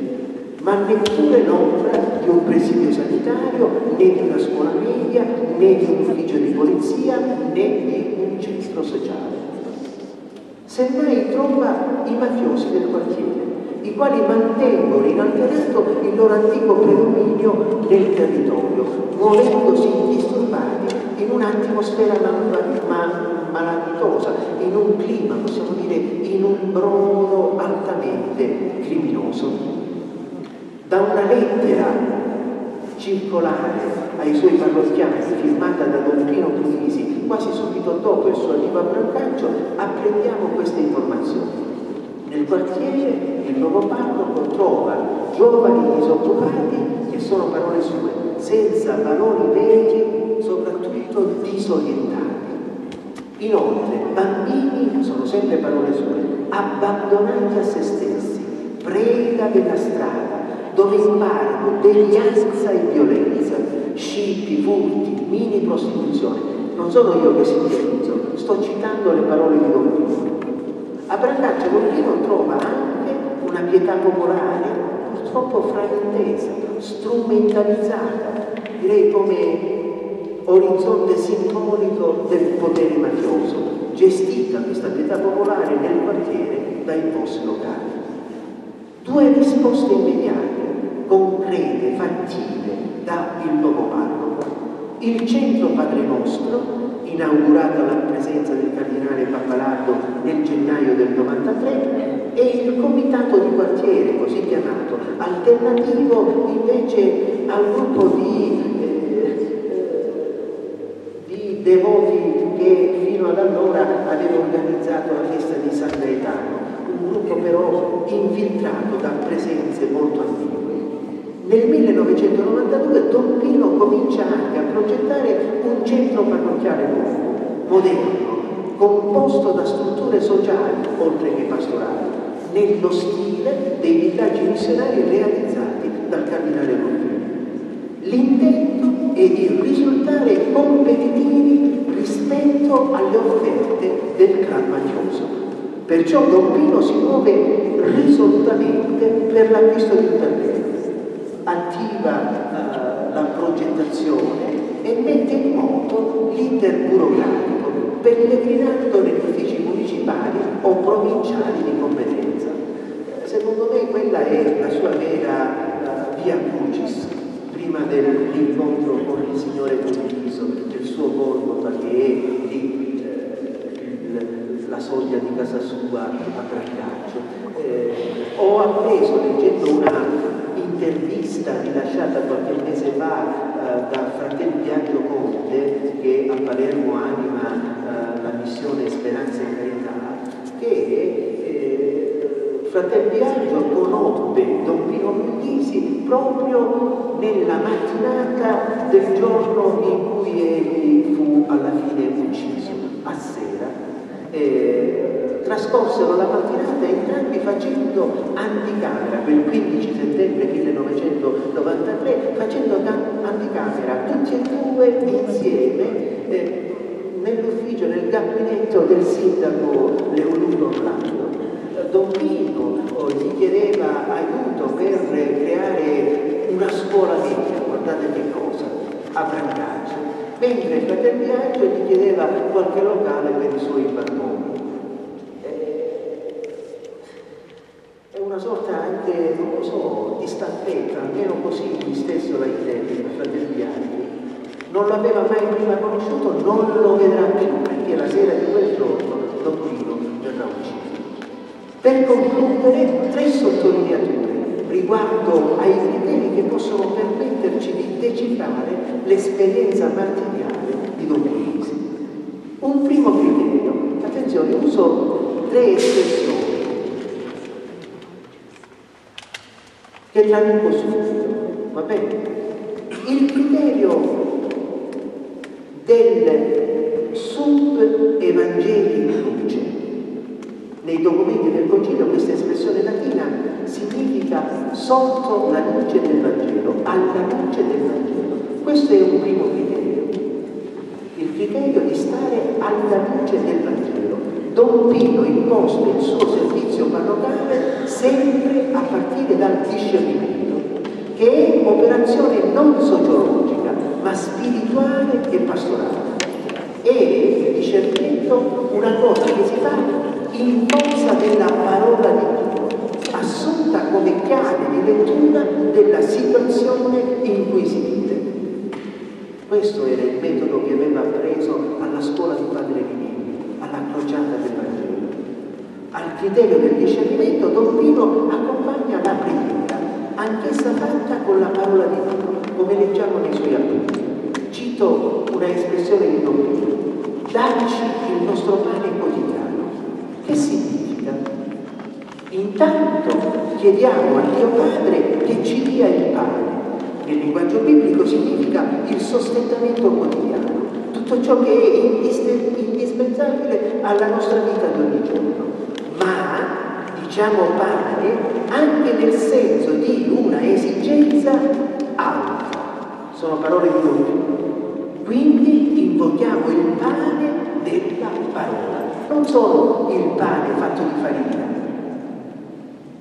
B: ma neppure l'ombra di un presidio sanitario, né di una scuola media, né di un ufficio di polizia, né di un centro sociale. Semmai trova i mafiosi del quartiere, i quali mantengono inalterato il loro antico predominio nel territorio, muovendosi indisturbati in un'atmosfera malavitosa, in un clima, possiamo dire, in un brodo altamente criminoso da una lettera circolare ai suoi parrocchiani firmata da Don Pino Puglisi quasi subito dopo il suo arrivo a Brancaccio apprendiamo queste informazioni. Nel quartiere il nuovo parroco trova giovani disoccupati che sono parole sue, senza valori veri, soprattutto disorientati. Inoltre, bambini, sono sempre parole sue, abbandonati a se stessi, preda della strada, dove imparano devianza e violenza, scippi, furti, mini prostituzione. Non sono io che sintetizzo, sto citando le parole di Don Pino. A Brancaccio Don Pino trova anche una pietà popolare purtroppo fraintesa, strumentalizzata, direi come orizzonte simbolico del potere mafioso, gestita questa pietà popolare nel quartiere dai boss locali. Due risposte immediate concrete, fattive da il nuovo parroco. Il centro Padre Nostro, inaugurato alla presenza del cardinale Pappalardo nel gennaio del 93, e il comitato di quartiere, così chiamato, alternativo invece al gruppo di, eh, di devoti che fino ad allora aveva organizzato la festa di San Gaetano, un gruppo però infiltrato da presenze molto antiche. Nel 1992 Don Pino comincia anche a progettare un centro parrocchiale nuovo, moderno, composto da strutture sociali, oltre che pastorali, nello stile dei villaggi missionari realizzati dal cardinale Ruffini. L'intento è di risultare competitivi rispetto alle offerte del clan mafioso. Perciò Don Pino si muove risolutamente per l'acquisto di un terreno attiva uh, la progettazione e mette in moto l'iter burocratico, pellegrinando negli uffici o provinciali di competenza. Secondo me quella è la sua vera uh, via crucis, prima dell'incontro con il Signore condiviso, del suo eh, la soglia di casa sua a Brancaccio. Eh, ho appreso leggendo una intervista rilasciata qualche mese fa eh, da fratello Biagio Conte, che a Palermo anima eh, la missione Speranza e Carità, che eh, fratello Biagio conobbe Don Pino Puglisi proprio nella mattinata del giorno in cui egli fu alla fine ucciso, a sera. Eh, trascorsero la mattinata entrambi facendo anticamera, quel 15 settembre 1993, facendo anticamera tutti e due insieme eh, nell'ufficio, nel gabinetto del sindaco Leoludo Orlando. Don Pino oh, gli chiedeva aiuto per creare una scuola media, guardate che cosa, a Brancaccio, mentre Fratelli Biagio gli chiedeva qualche locale per i suoi barboni. una sorta anche, non lo so, di staffetta, almeno così lui stesso la intende, fratelli Agli. Non l'aveva mai prima conosciuto, non lo vedrà più, perché la sera di quel giorno Don Pino verrà ucciso. Per concludere, tre sottolineature riguardo ai criteri che possono permetterci di decifrare l'esperienza martiriale di Don Puglisi. Un primo criterio, attenzione, uso tre espressioni che traduco subito, va bene? Il criterio del sub-evangeli luce. Nei documenti del Concilio questa espressione latina significa sotto la luce del Vangelo, alla luce del Vangelo. Questo è un primo criterio. Il criterio di stare alla luce del Vangelo. Don Pino imposte il suo servizio parrocale sempre a partire dal discernimento, che è operazione non sociologica, ma spirituale e pastorale. E il discernimento una cosa che si fa forza della parola di Dio, assunta come chiave di lettura della situazione in cui si vive. Questo era il metodo che aveva preso alla scuola di Padre Rimini alla crociata del Vangelo. Al criterio del discernimento Don Pino accompagna la preghiera, anch'essa fatta con la parola di Dio, come leggiamo nei suoi appunti. Cito una espressione di Don Pino. Dacci il nostro pane quotidiano. Che significa? Intanto chiediamo a Dio Padre che ci dia il pane. Nel linguaggio biblico significa il sostentamento quotidiano tutto ciò che è indispensabile alla nostra vita di ogni giorno, ma diciamo pane anche nel senso di una esigenza alta. Sono parole di Don Quindi invochiamo il pane della parola, non solo il pane fatto di farina,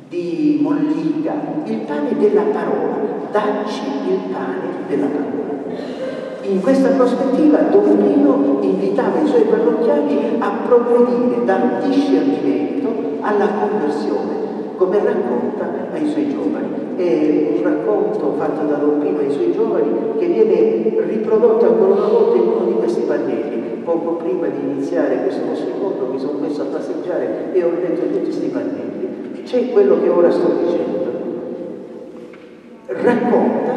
B: di mollica, il pane della parola, dacci il pane della parola. In questa prospettiva Domino invitava i suoi parrocchiani a progredire dal discernimento alla conversione, come racconta ai suoi giovani. È un racconto fatto da Domino ai suoi giovani che viene riprodotto ancora una volta in uno di questi pannelli. Poco prima di iniziare questo nostro incontro mi sono messo a passeggiare e ho letto tutti questi pannelli. C'è quello che ora sto dicendo. Racconta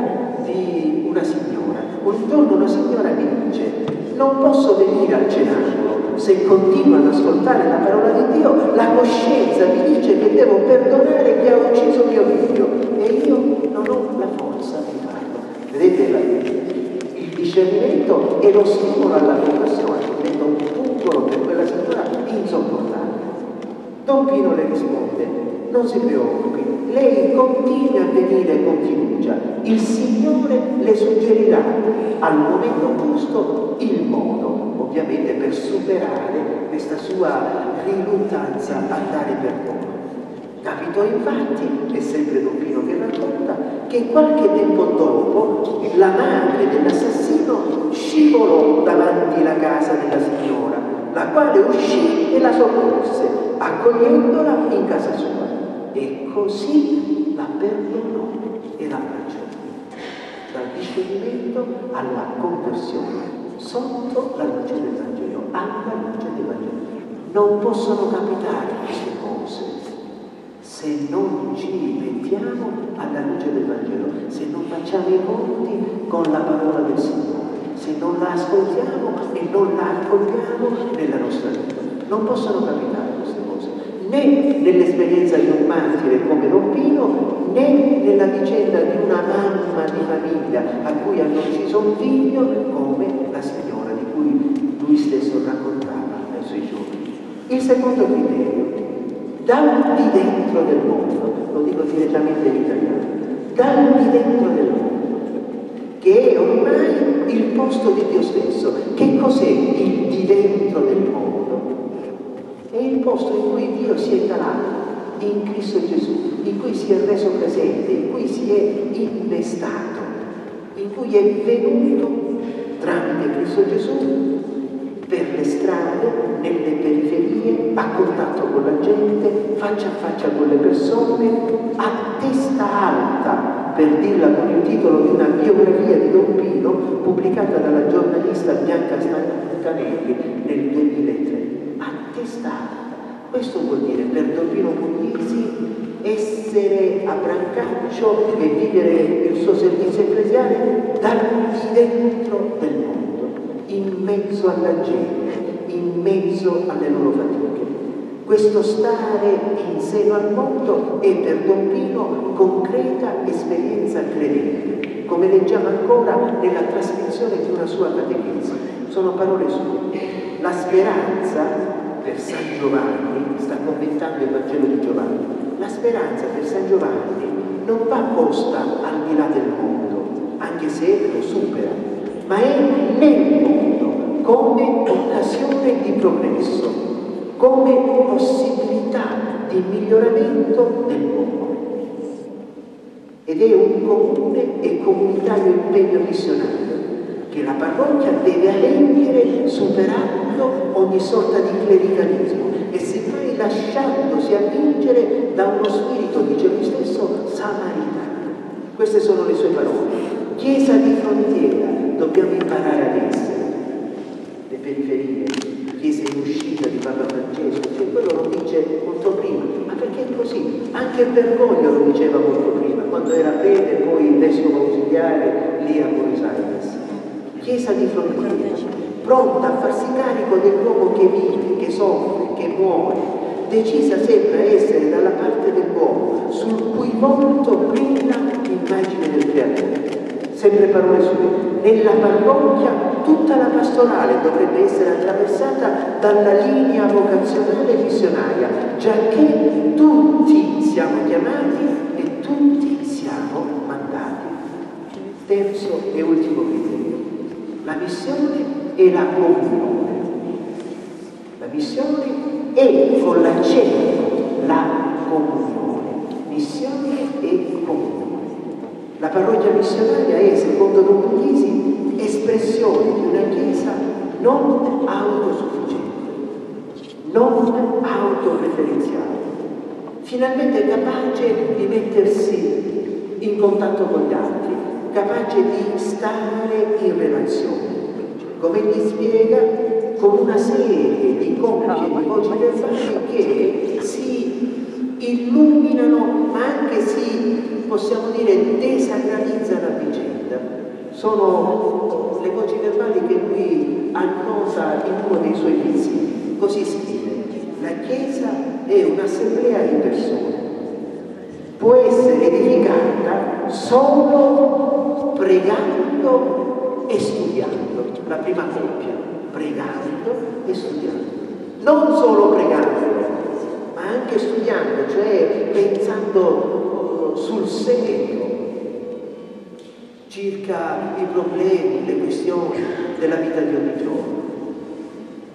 B: di una signora. Un giorno una signora mi dice, non posso venire al cenacolo se continuo ad ascoltare la parola di Dio, la coscienza mi dice che devo perdonare chi ha ucciso mio figlio e io non ho la forza di farlo. Vedete, il discernimento e lo stimolo alla compassione diventa un punto per quella signora insopportabile. Don Pino le risponde, non si preoccupi, lei continui a venire con fiducia, il Signore le suggerirà al momento giusto il modo, ovviamente per superare questa sua riluttanza a dare perdono. Capitò infatti, è sempre Don Pino che racconta, che qualche tempo dopo la madre dell'assassino scivolò davanti alla casa della signora, la quale uscì e la soccorse accogliendola in casa sua. E così la perdonò e la baciò. Dal discernimento alla conversione, sotto la luce del Vangelo, alla luce del Vangelo. Non possono capitare queste cose se non ci mettiamo alla luce del Vangelo, se non facciamo i conti con la parola del Signore, se non la ascoltiamo e non la accogliamo nella nostra vita. Non possono capitare queste cose, né nell'esperienza di un martire come Don né nella vicenda di una mamma di famiglia a cui hanno ucciso un figlio come la signora di cui lui stesso raccontava ai suoi giorni. Il secondo criterio, dal di dentro del mondo, lo dico direttamente in italiano, dal di dentro del mondo, che è ormai il posto di Dio stesso. Che cos'è il di dentro del mondo? È il posto in cui Dio si è calato in Cristo Gesù, in cui si è reso presente, in cui si è innestato, in cui è venuto tramite Cristo Gesù per le strade, nelle periferie, a contatto con la gente, faccia a faccia con le persone, a testa alta, per dirla con il titolo di una biografia di Don Pino pubblicata dalla giornalista Bianca Stancanelli nel 2003. A testa alta. Questo vuol dire per Don Pino Puglisi essere a Brancaccio e vivere il suo servizio ecclesiale dal dentro del mondo in mezzo alla gente, in mezzo alle loro fatiche. Questo stare in seno al mondo è per Don Pino concreta esperienza credente, come leggiamo ancora nella trascrizione di una sua catechesi. Sono parole sue. La speranza per San Giovanni, sta commentando il Vangelo di Giovanni, la speranza per San Giovanni non va posta al di là del mondo, anche se lo supera, ma è nel mondo come occasione di progresso, come possibilità di miglioramento dell'uomo. Ed è un comune e comunitario impegno missionario che la parrocchia deve adempiere superando ogni sorta di clericalismo e lasciandosi avvincere da uno spirito, dice lui stesso, samaritano. Queste sono le sue parole. Chiesa di frontiera, dobbiamo imparare ad essere. Le periferie, chiese in uscita di Papa Francesco, cioè quello lo dice molto prima, ma perché è così? Anche Bergoglio lo diceva molto prima, quando era prete e poi vescovo ausiliare lì a Buenos Aires. Chiesa di frontiera, pronta a farsi carico dell'uomo che vive, che soffre, che muore, decisa sempre a essere dalla parte dell'uomo, sul cui volto brilla l'immagine del creatore sempre parole sue. Nella parrocchia tutta la pastorale dovrebbe essere attraversata dalla linea vocazionale missionaria, giacché tutti siamo chiamati e tutti siamo mandati. Terzo e ultimo criterio, la missione e la comunione. La missione è con l'accento la comunione. Missione e comunione. La parrocchia missionaria è, secondo Don Puglisi, espressione di una Chiesa non autosufficiente, non autoreferenziale, finalmente capace di mettersi in contatto con gli altri, capace di stare in relazione. Come gli spiega, con una serie di compiti e di verbali che si illuminano ma anche si possiamo dire, desacralizza la vicenda. Sono le voci verbali che lui annota in uno dei suoi pensieri. Così scrive, la Chiesa è un'assemblea di persone. Può essere edificata solo pregando e studiando. La prima coppia, pregando e studiando. Non solo pregando, ma anche studiando, cioè pensando sul serio circa i problemi, le questioni della vita di ogni giorno.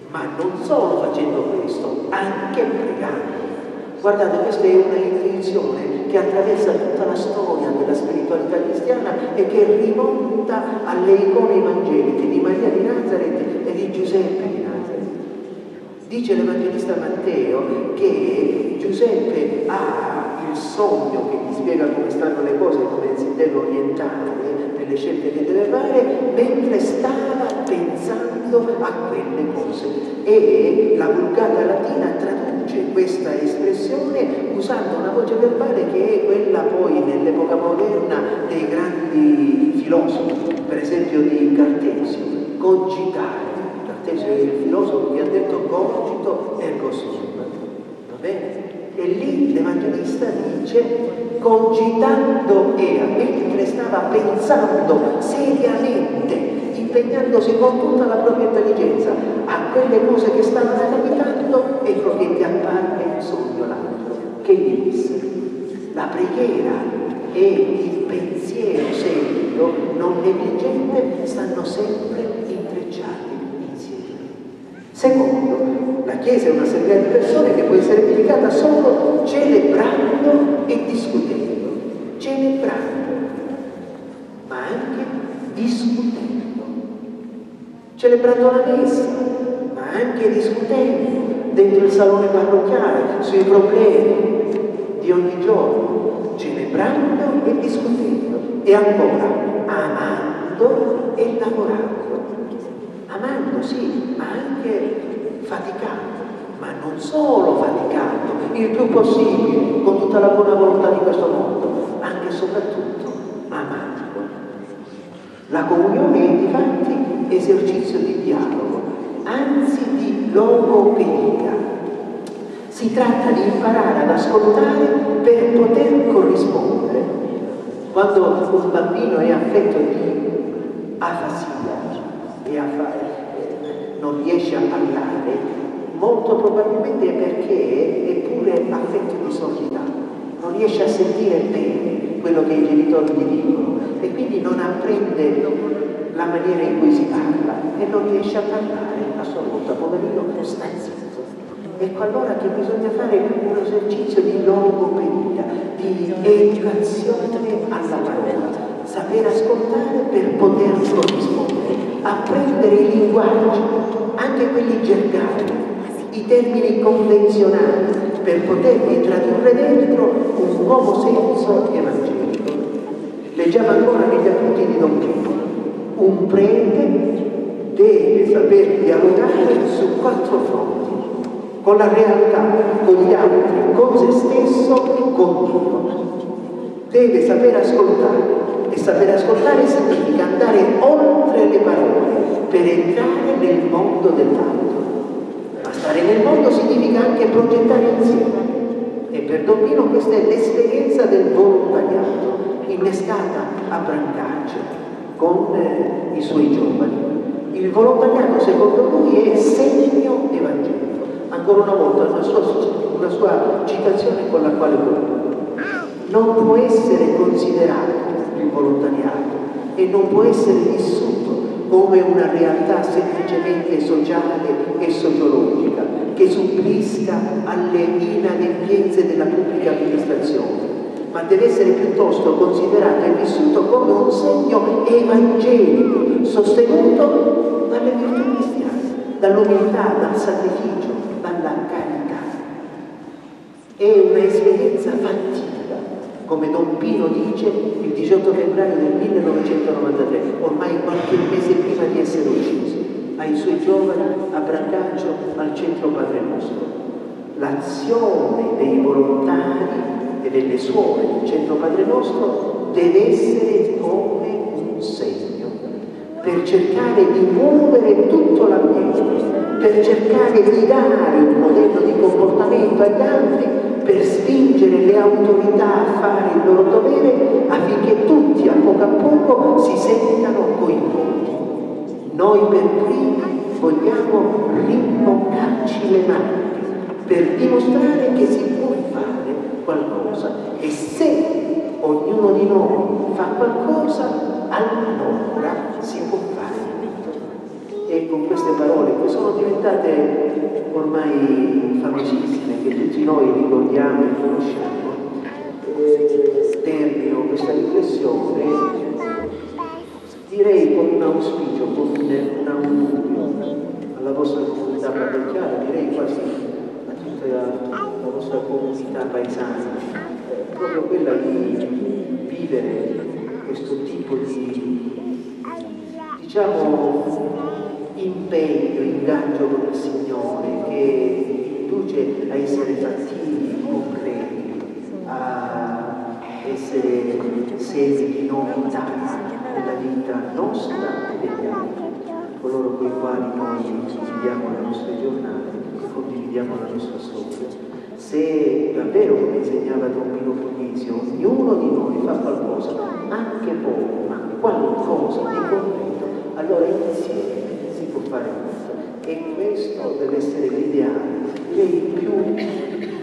B: Ma non solo facendo questo, anche pregando. Guardate, questa è una intuizione che attraversa tutta la storia della spiritualità cristiana e che rimonta alle icone evangeliche di Maria di Nazareth e di Giuseppe di Nazareth. Dice l'Evangelista Matteo che Giuseppe ha il sogno che gli spiega come stanno le cose, come si deve orientare nelle scelte che deve fare, mentre stava pensando a quelle cose. E la vulgata latina traduce questa espressione usando una voce verbale che è quella poi nell'epoca moderna dei grandi filosofi, per esempio di Cartesio, cogitare Cartesio è il filosofo che ha detto cogito ergo sum. Va bene? E lì l'Evangelista dice, cogitando era, mentre stava pensando seriamente, impegnandosi con tutta la propria intelligenza a quelle cose che stavano capitando, ecco che gli apparve il sogno l'altro, che gli disse, la preghiera e il pensiero serio, non negligente, stanno sempre. Secondo, la Chiesa è un'assemblea di persone che può essere edificata solo celebrando e discutendo. Celebrando, ma anche discutendo. Celebrando la messa, ma anche discutendo dentro il salone parrocchiale sui problemi di ogni giorno. Celebrando e discutendo. E ancora, amando e lavorando amando sì, ma anche faticando, ma non solo faticando, il più possibile, con tutta la buona volontà di questo mondo, anche e soprattutto amando. La comunione è infatti esercizio di dialogo, anzi di logopedia. Si tratta di imparare ad ascoltare per poter corrispondere. Quando un bambino è affetto di afasia, fare, non riesce a parlare, molto probabilmente perché è pure affetto di sordità, non riesce a sentire bene quello che i genitori gli dicono e quindi non apprende la maniera in cui si parla e non riesce a parlare a sua volta, poverino, sta zitto. Ecco allora che bisogna fare un esercizio di logopedia, di educazione alla parola, saper ascoltare per poter corrispondere, apprendere i linguaggi, anche quelli gergali, i termini convenzionali, per poterli tradurre dentro un nuovo senso evangelico. Leggiamo ancora negli appunti di Don Pino. Un prete deve saper dialogare su quattro fronti, con la realtà, con gli altri, con se stesso, con Dio. Deve saper ascoltare, e sapere ascoltare significa andare oltre le parole per entrare nel mondo dell'altro. Ma stare nel mondo significa anche progettare insieme. E per Don Pino questa è l'esperienza del volontariato, innescata a Brancaccio con eh, i suoi giovani. Il volontariato secondo lui è segno evangelico. Ancora una volta una sua, una sua citazione con la quale concludo. Non può essere considerato il volontariato e non può essere vissuto come una realtà semplicemente sociale e sociologica che supplisca alle inadempienze della pubblica amministrazione, ma deve essere piuttosto considerato e vissuto come un segno evangelico sostenuto dalle virtù cristiane, dall'umiltà, dal sacrificio, dalla carità. È un'esperienza fattiva come Don Pino dice il 18 febbraio del 1993, ormai qualche mese prima di essere ucciso, ai suoi giovani a Brancaccio al centro Padre Nostro. L'azione dei volontari e delle suore del centro Padre Nostro deve essere come un segno per cercare di muovere tutto l'ambiente, per cercare di dare un modello di comportamento agli altri per spingere le autorità a fare il loro dovere affinché tutti a poco a poco si sentano coinvolti. Noi per primi vogliamo rimboccarci le mani per dimostrare che si può fare qualcosa e se ognuno di noi fa qualcosa, allora si può fare e con queste parole che sono diventate ormai famosissime, che tutti noi ricordiamo e conosciamo, eh, termino questa riflessione direi con un auspicio, con un augurio alla vostra comunità parrocchiale, direi quasi a tutta la, la nostra comunità paesana, proprio quella di vivere questo tipo di, diciamo, impegno, ingaggio con il Signore che induce a essere fattivi, concreti, a essere sedi di novità nella vita nostra e degli altri coloro con i quali noi condividiamo le nostre giornate, condividiamo la nostra storia. Se davvero, come insegnava Don Pino Puglisi, ognuno di noi fa qualcosa, anche poco, ma qualcosa di concreto, allora insieme molto. E questo deve essere l'ideale, direi più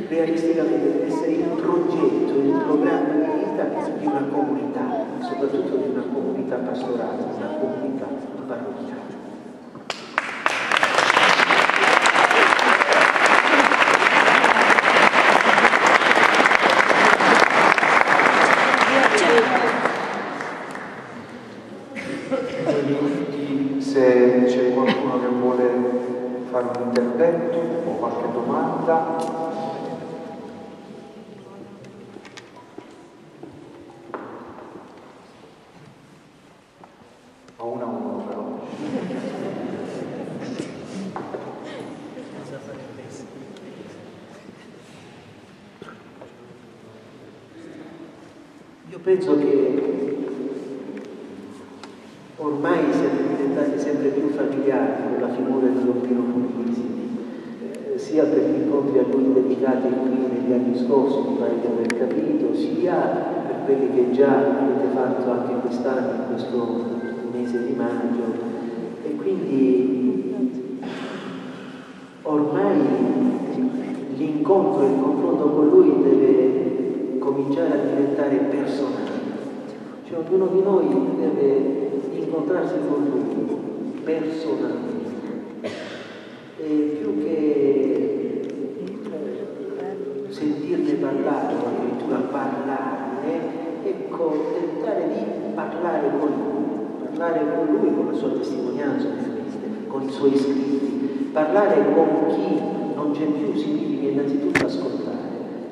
B: realisticamente deve essere il progetto, il programma di vita di una comunità, soprattutto di una comunità pastorale, di una comunità parrocchiale. penso che ormai siamo diventati sempre più familiari con la figura di Don Pino Puglisi, eh, sia per gli incontri a lui dedicati qui negli anni scorsi, mi pare di aver capito, sia per quelli che già avete fatto quest'anno, in questo mese di maggio. E quindi ormai l'incontro il confronto con lui deve cominciare a diventare personale cioè ognuno di noi deve incontrarsi con lui personalmente. E più che sentirne parlare o addirittura parlare, ecco, tentare di parlare con lui, parlare con lui con la sua testimonianza con i suoi scritti, parlare con chi non c'è più significa innanzitutto ascoltare.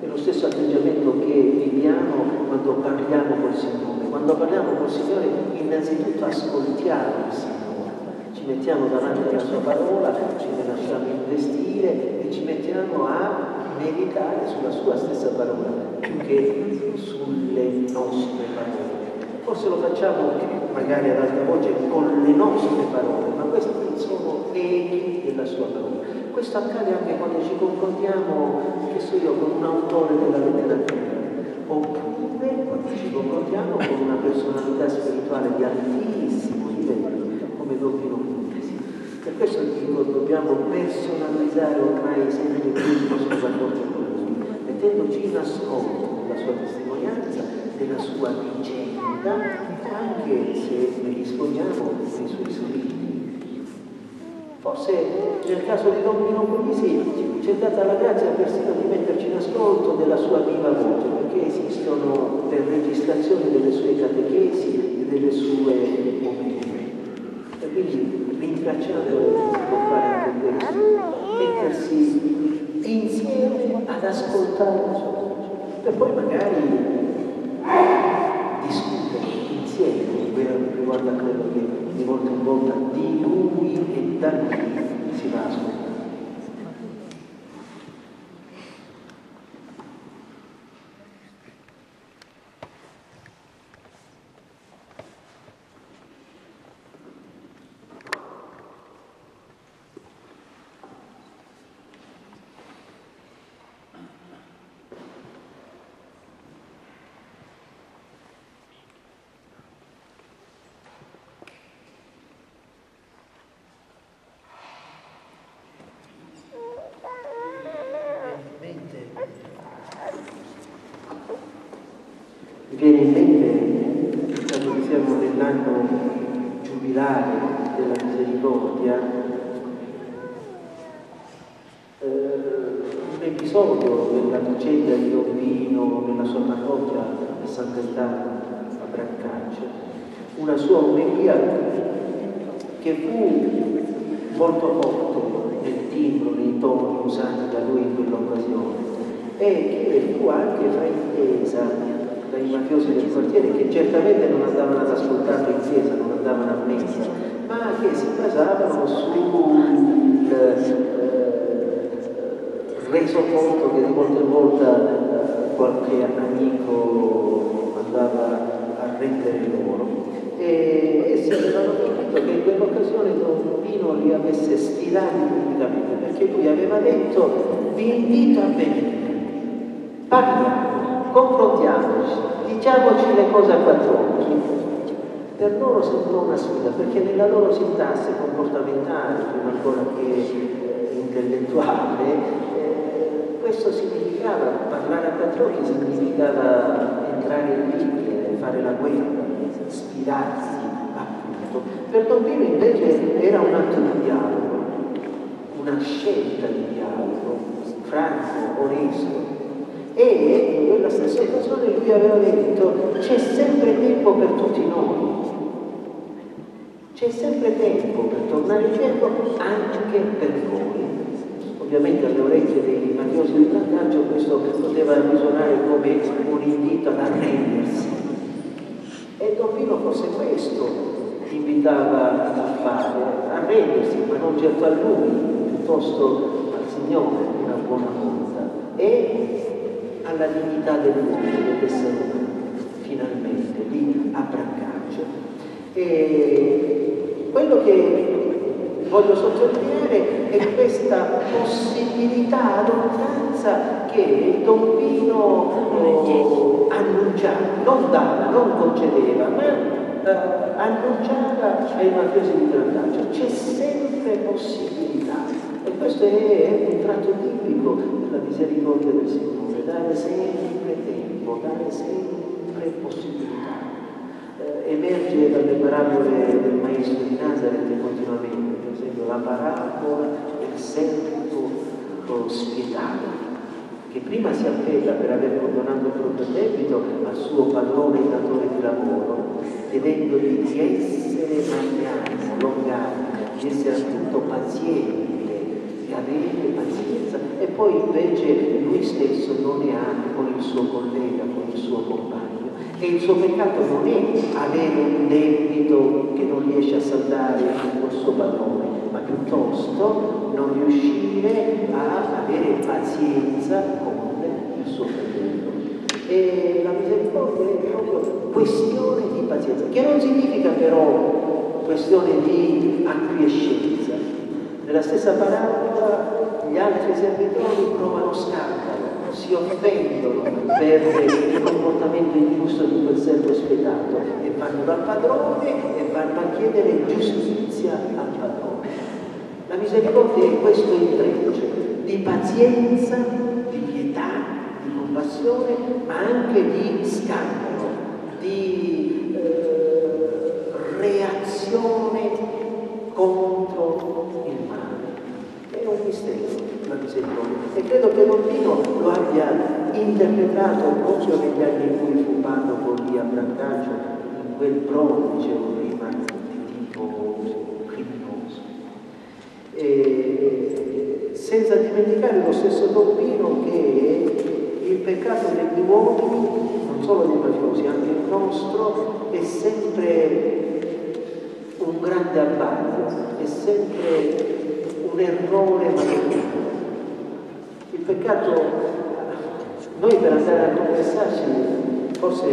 B: È lo stesso atteggiamento che viviamo quando parliamo col Signore quando parliamo col Signore innanzitutto ascoltiamo il Signore, ci mettiamo davanti alla sua parola, ci lasciamo investire e ci mettiamo a meditare sulla sua stessa parola più che sulle nostre parole. Forse lo facciamo magari ad alta voce con le nostre parole, ma questi sono echi della sua parola. Questo accade anche quando ci confrontiamo, che so io, con un autore della letteratura oppure quando ci confrontiamo con una personalità spirituale di altissimo livello come Doppino Puntesi. Per questo dico dobbiamo personalizzare ormai sempre più il nostro rapporto con lui, mettendoci in ascolto della sua testimonianza, della sua vicenda, anche se ne disponiamo dei suoi scritti. Forse nel caso di Don Pino Puglisi ci è data la grazia persino di metterci in ascolto della sua viva voce, perché esistono le registrazioni delle sue catechesi e delle sue omelie. E quindi si può fare anche questo, mettersi insieme ad ascoltare la sua voce, per poi magari insieme riguardo a quello che di volta in volta di lui e da lui si va ascoltare. viene in mente, dato che siamo nell'anno giubilare della misericordia, eh, un episodio della vicenda di Orbino nella sua parrocchia a San Gaetano a Brancaccia, una sua omelia che fu molto forte nel toni usati da lui in quell'occasione e che fu anche fraintesa dai mafiosi del quartiere che certamente non andavano ad ascoltarlo in chiesa, non andavano a messa, ma che si basavano sul eh, reso conto che di volta in volta eh, qualche amico andava a rendere loro. E essi avevano capito che in quell'occasione Don Pino li avesse sfidati pubblicamente perché lui aveva detto vi invito a venire parliamo, diciamoci le cose a quattro occhi. Per loro sembrò una sfida, perché nella loro sintassi comportamentale, prima ancora che intellettuale, eh, questo significava, parlare a quattro occhi significava entrare in Bibbia, fare la guerra, sfidarsi appunto. Per Don Pino invece era un atto di dialogo, una scelta di dialogo, franco, onesto, e in quella stessa occasione lui aveva detto c'è sempre tempo per tutti noi, c'è sempre tempo per tornare indietro anche per voi. Ovviamente alle orecchie dei mafiosi del Plantaggio questo poteva risuonare come un invito ad arrendersi. E Don Pino forse questo invitava a fare, arrendersi, ma non certo a lui, piuttosto al Signore, una buona volta. E alla dignità dell'uomo, dell'essere umano, finalmente, lì a Brancaccio. E quello che voglio sottolineare è questa possibilità ad oltranza che Don Pino oh, annunciava, non dava, non concedeva, ma eh, annunciava ai mafiosi di Brancaccio. C'è sempre possibilità. E questo è un tratto tipico della misericordia del Signore dare sempre tempo, dare sempre possibilità. Eh, emerge dalle parabole del maestro di Nazareth continuamente, per esempio la parabola del servo spietato, che prima si appella per aver condonato il proprio debito al suo padrone e datore di lavoro, chiedendogli di essere magnanimo, longanimo, di essere appunto paziente avere pazienza e poi invece lui stesso non ne ha con il suo collega, con il suo compagno. E il suo peccato non è avere un debito che non riesce a saldare col suo padrone, ma piuttosto non riuscire a avere pazienza con il suo fratello. E la misericordia è proprio questione di pazienza, che non significa però questione di acquiescenza, nella stessa parabola gli altri servitori provano scandalo, si offendono per il comportamento ingiusto di quel servo spietato e vanno dal padrone e vanno a chiedere giustizia al padrone. La misericordia è questo intreccio di pazienza, di pietà, di compassione, ma anche di scandalo, di eh, reazione male. È un mistero la misericordia e credo che Lontino lo abbia interpretato proprio negli anni in cui fu parroco a Brancaccio, in quel brodo, dicevo prima, di tipo criminoso. E senza dimenticare lo stesso Lontino che il peccato degli uomini, non solo dei mafiosi, anche il nostro, è sempre un grande abbaglio, è sempre un errore. Il peccato, noi per andare a confessarci, forse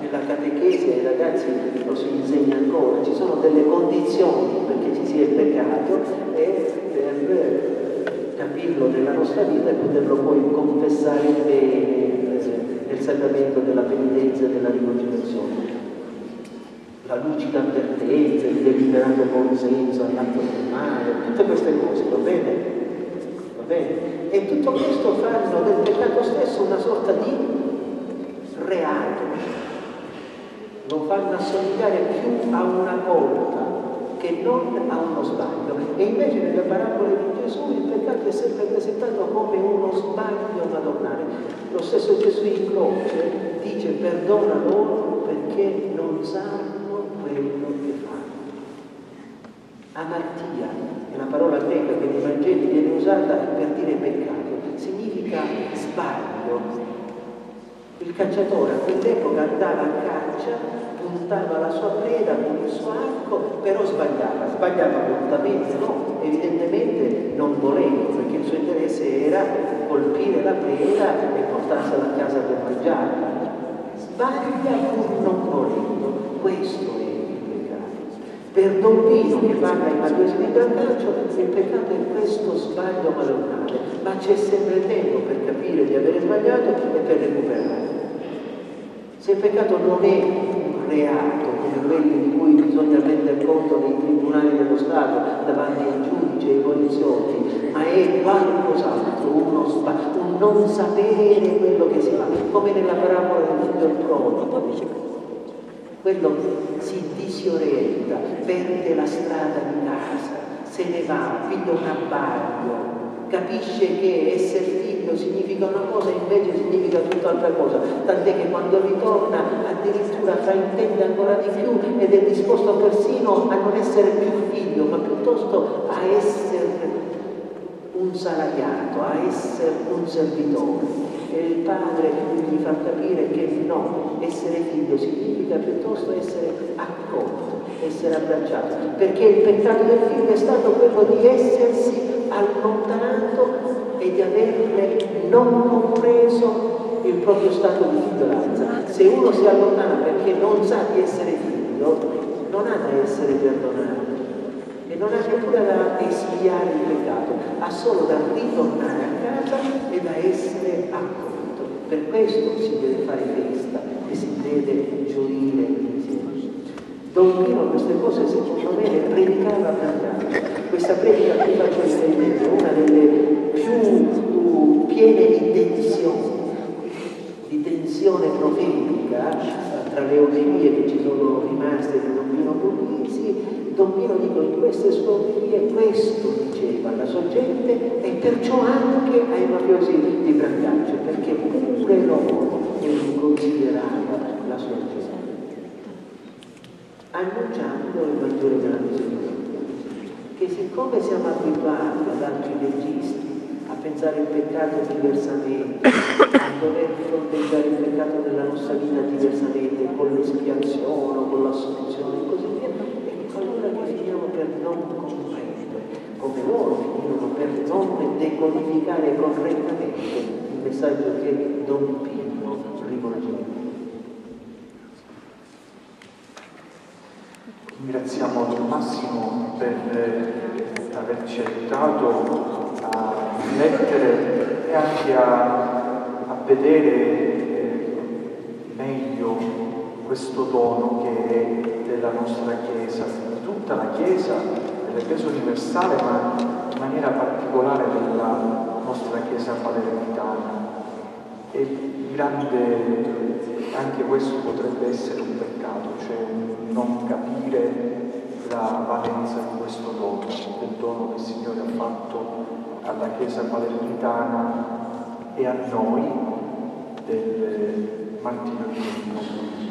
B: nella catechesi ai ragazzi lo si insegna ancora, ci sono delle condizioni perché ci sia il peccato e per capirlo nella nostra vita e poterlo poi confessare bene nel sacramento della penitenza e della riconciliazione la lucida avvertenza, il deliberato consenso all'atto formale, tutte queste cose, va bene? Va bene? E tutto questo fanno del peccato stesso una sorta di reato, lo fanno assomigliare più a una colpa che non a uno sbaglio. E invece nelle parabole di Gesù il peccato è sempre presentato come uno sbaglio madonnale. Lo stesso Gesù in croce dice perdona loro perché non sanno quello che fanno. Amartia è la parola greca che nei Vangeli viene usata per dire peccato, significa sbaglio. Il cacciatore a quell'epoca andava a caccia, puntava la sua preda con il suo arco, però sbagliava, sbagliava volutamente, no, evidentemente non volendo, perché il suo interesse era colpire la preda e portarsela a casa per mangiare. Sbaglia pur non volendo, questo è per Don Pino, che parla in di Brancaccio, il peccato è questo sbaglio maleonale, ma c'è sempre tempo per capire di avere sbagliato e per recuperare. Se il peccato non è un reato, come quelli di cui bisogna rendere conto nei tribunali dello Stato, davanti ai giudici e ai poliziotti, ma è qualcos'altro, uno sbaglio, un non sapere quello che si fa, come nella parabola del figlio prodigo quello si disorienta, perde la strada di casa, se ne va, piglia un abbaglio, capisce che essere figlio significa una cosa e invece significa tutt'altra cosa, tant'è che quando ritorna addirittura fraintende ancora di più ed è disposto persino a non essere più figlio, ma piuttosto a essere un salariato, a essere un servitore. E il padre gli fa capire che no, essere figlio significa piuttosto essere accolto, essere abbracciato, perché il peccato del figlio è stato quello di essersi allontanato e di averne non compreso il proprio stato di figliolanza. Se uno si allontana perché non sa di essere figlio, non ha da essere perdonato e non ha neppure da espiare il peccato, ha solo da ritornare a casa e da essere accolto. Per questo si deve fare festa e si deve gioire insieme. Don Pino queste cose secondo me le predicava cantando. Questa predica che faccio riferimento è una delle più piene di tensione, di tensione profetica tra le omelie che ci sono rimaste di Don Pino Puglisi Don Pino dico in queste sue omelie questo diceva alla sua gente e perciò anche ai mafiosi di Brancaccio, perché pure loro non considerava la sua gente, annunciando il maggiore della misericordia, che siccome siamo abituati ad altri registi a pensare il peccato diversamente, a dover fronteggiare il peccato della nostra vita diversamente, con l'espiazione, con l'assoluzione e così via, noi finiamo per non comprendere, come loro finirono per non decodificare correttamente il messaggio che Don Pino rivolgeva.
A: Ringraziamo massimo per eh, averci aiutato a riflettere e anche a, a vedere eh, meglio questo dono che è della nostra Chiesa, di tutta la Chiesa, della Chiesa universale, ma in maniera particolare della nostra Chiesa palermitana. E grande, anche questo potrebbe essere un peccato, cioè non capire la valenza di questo dono, del dono che il Signore ha fatto alla Chiesa palermitana e a noi del martirio di Dio.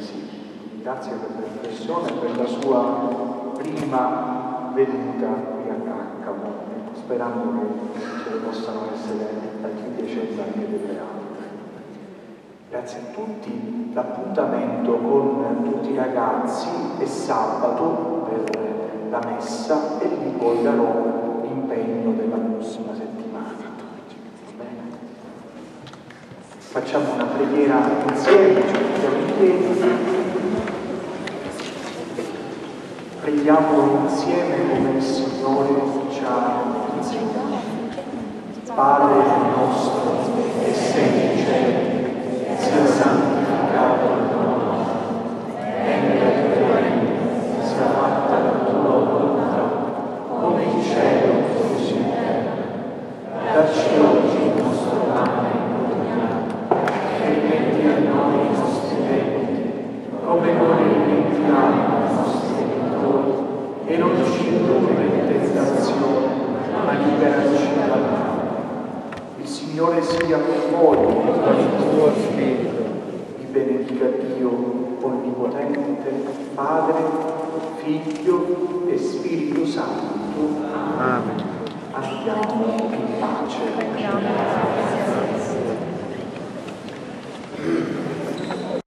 A: Grazie per l'impressione e per la sua prima venuta qui a Caccamo, sperando che ce ne possano essere altri piaceri anche delle altre. Grazie a tutti, l'appuntamento con tutti i ragazzi è sabato per la messa e lì poi darò l'impegno della prossima settimana. Facciamo una preghiera insieme, ci mettiamo in piedi. Preghiamo insieme come il Signore ci ha insegnato. Padre nostro, che sei in cielo, sia santificato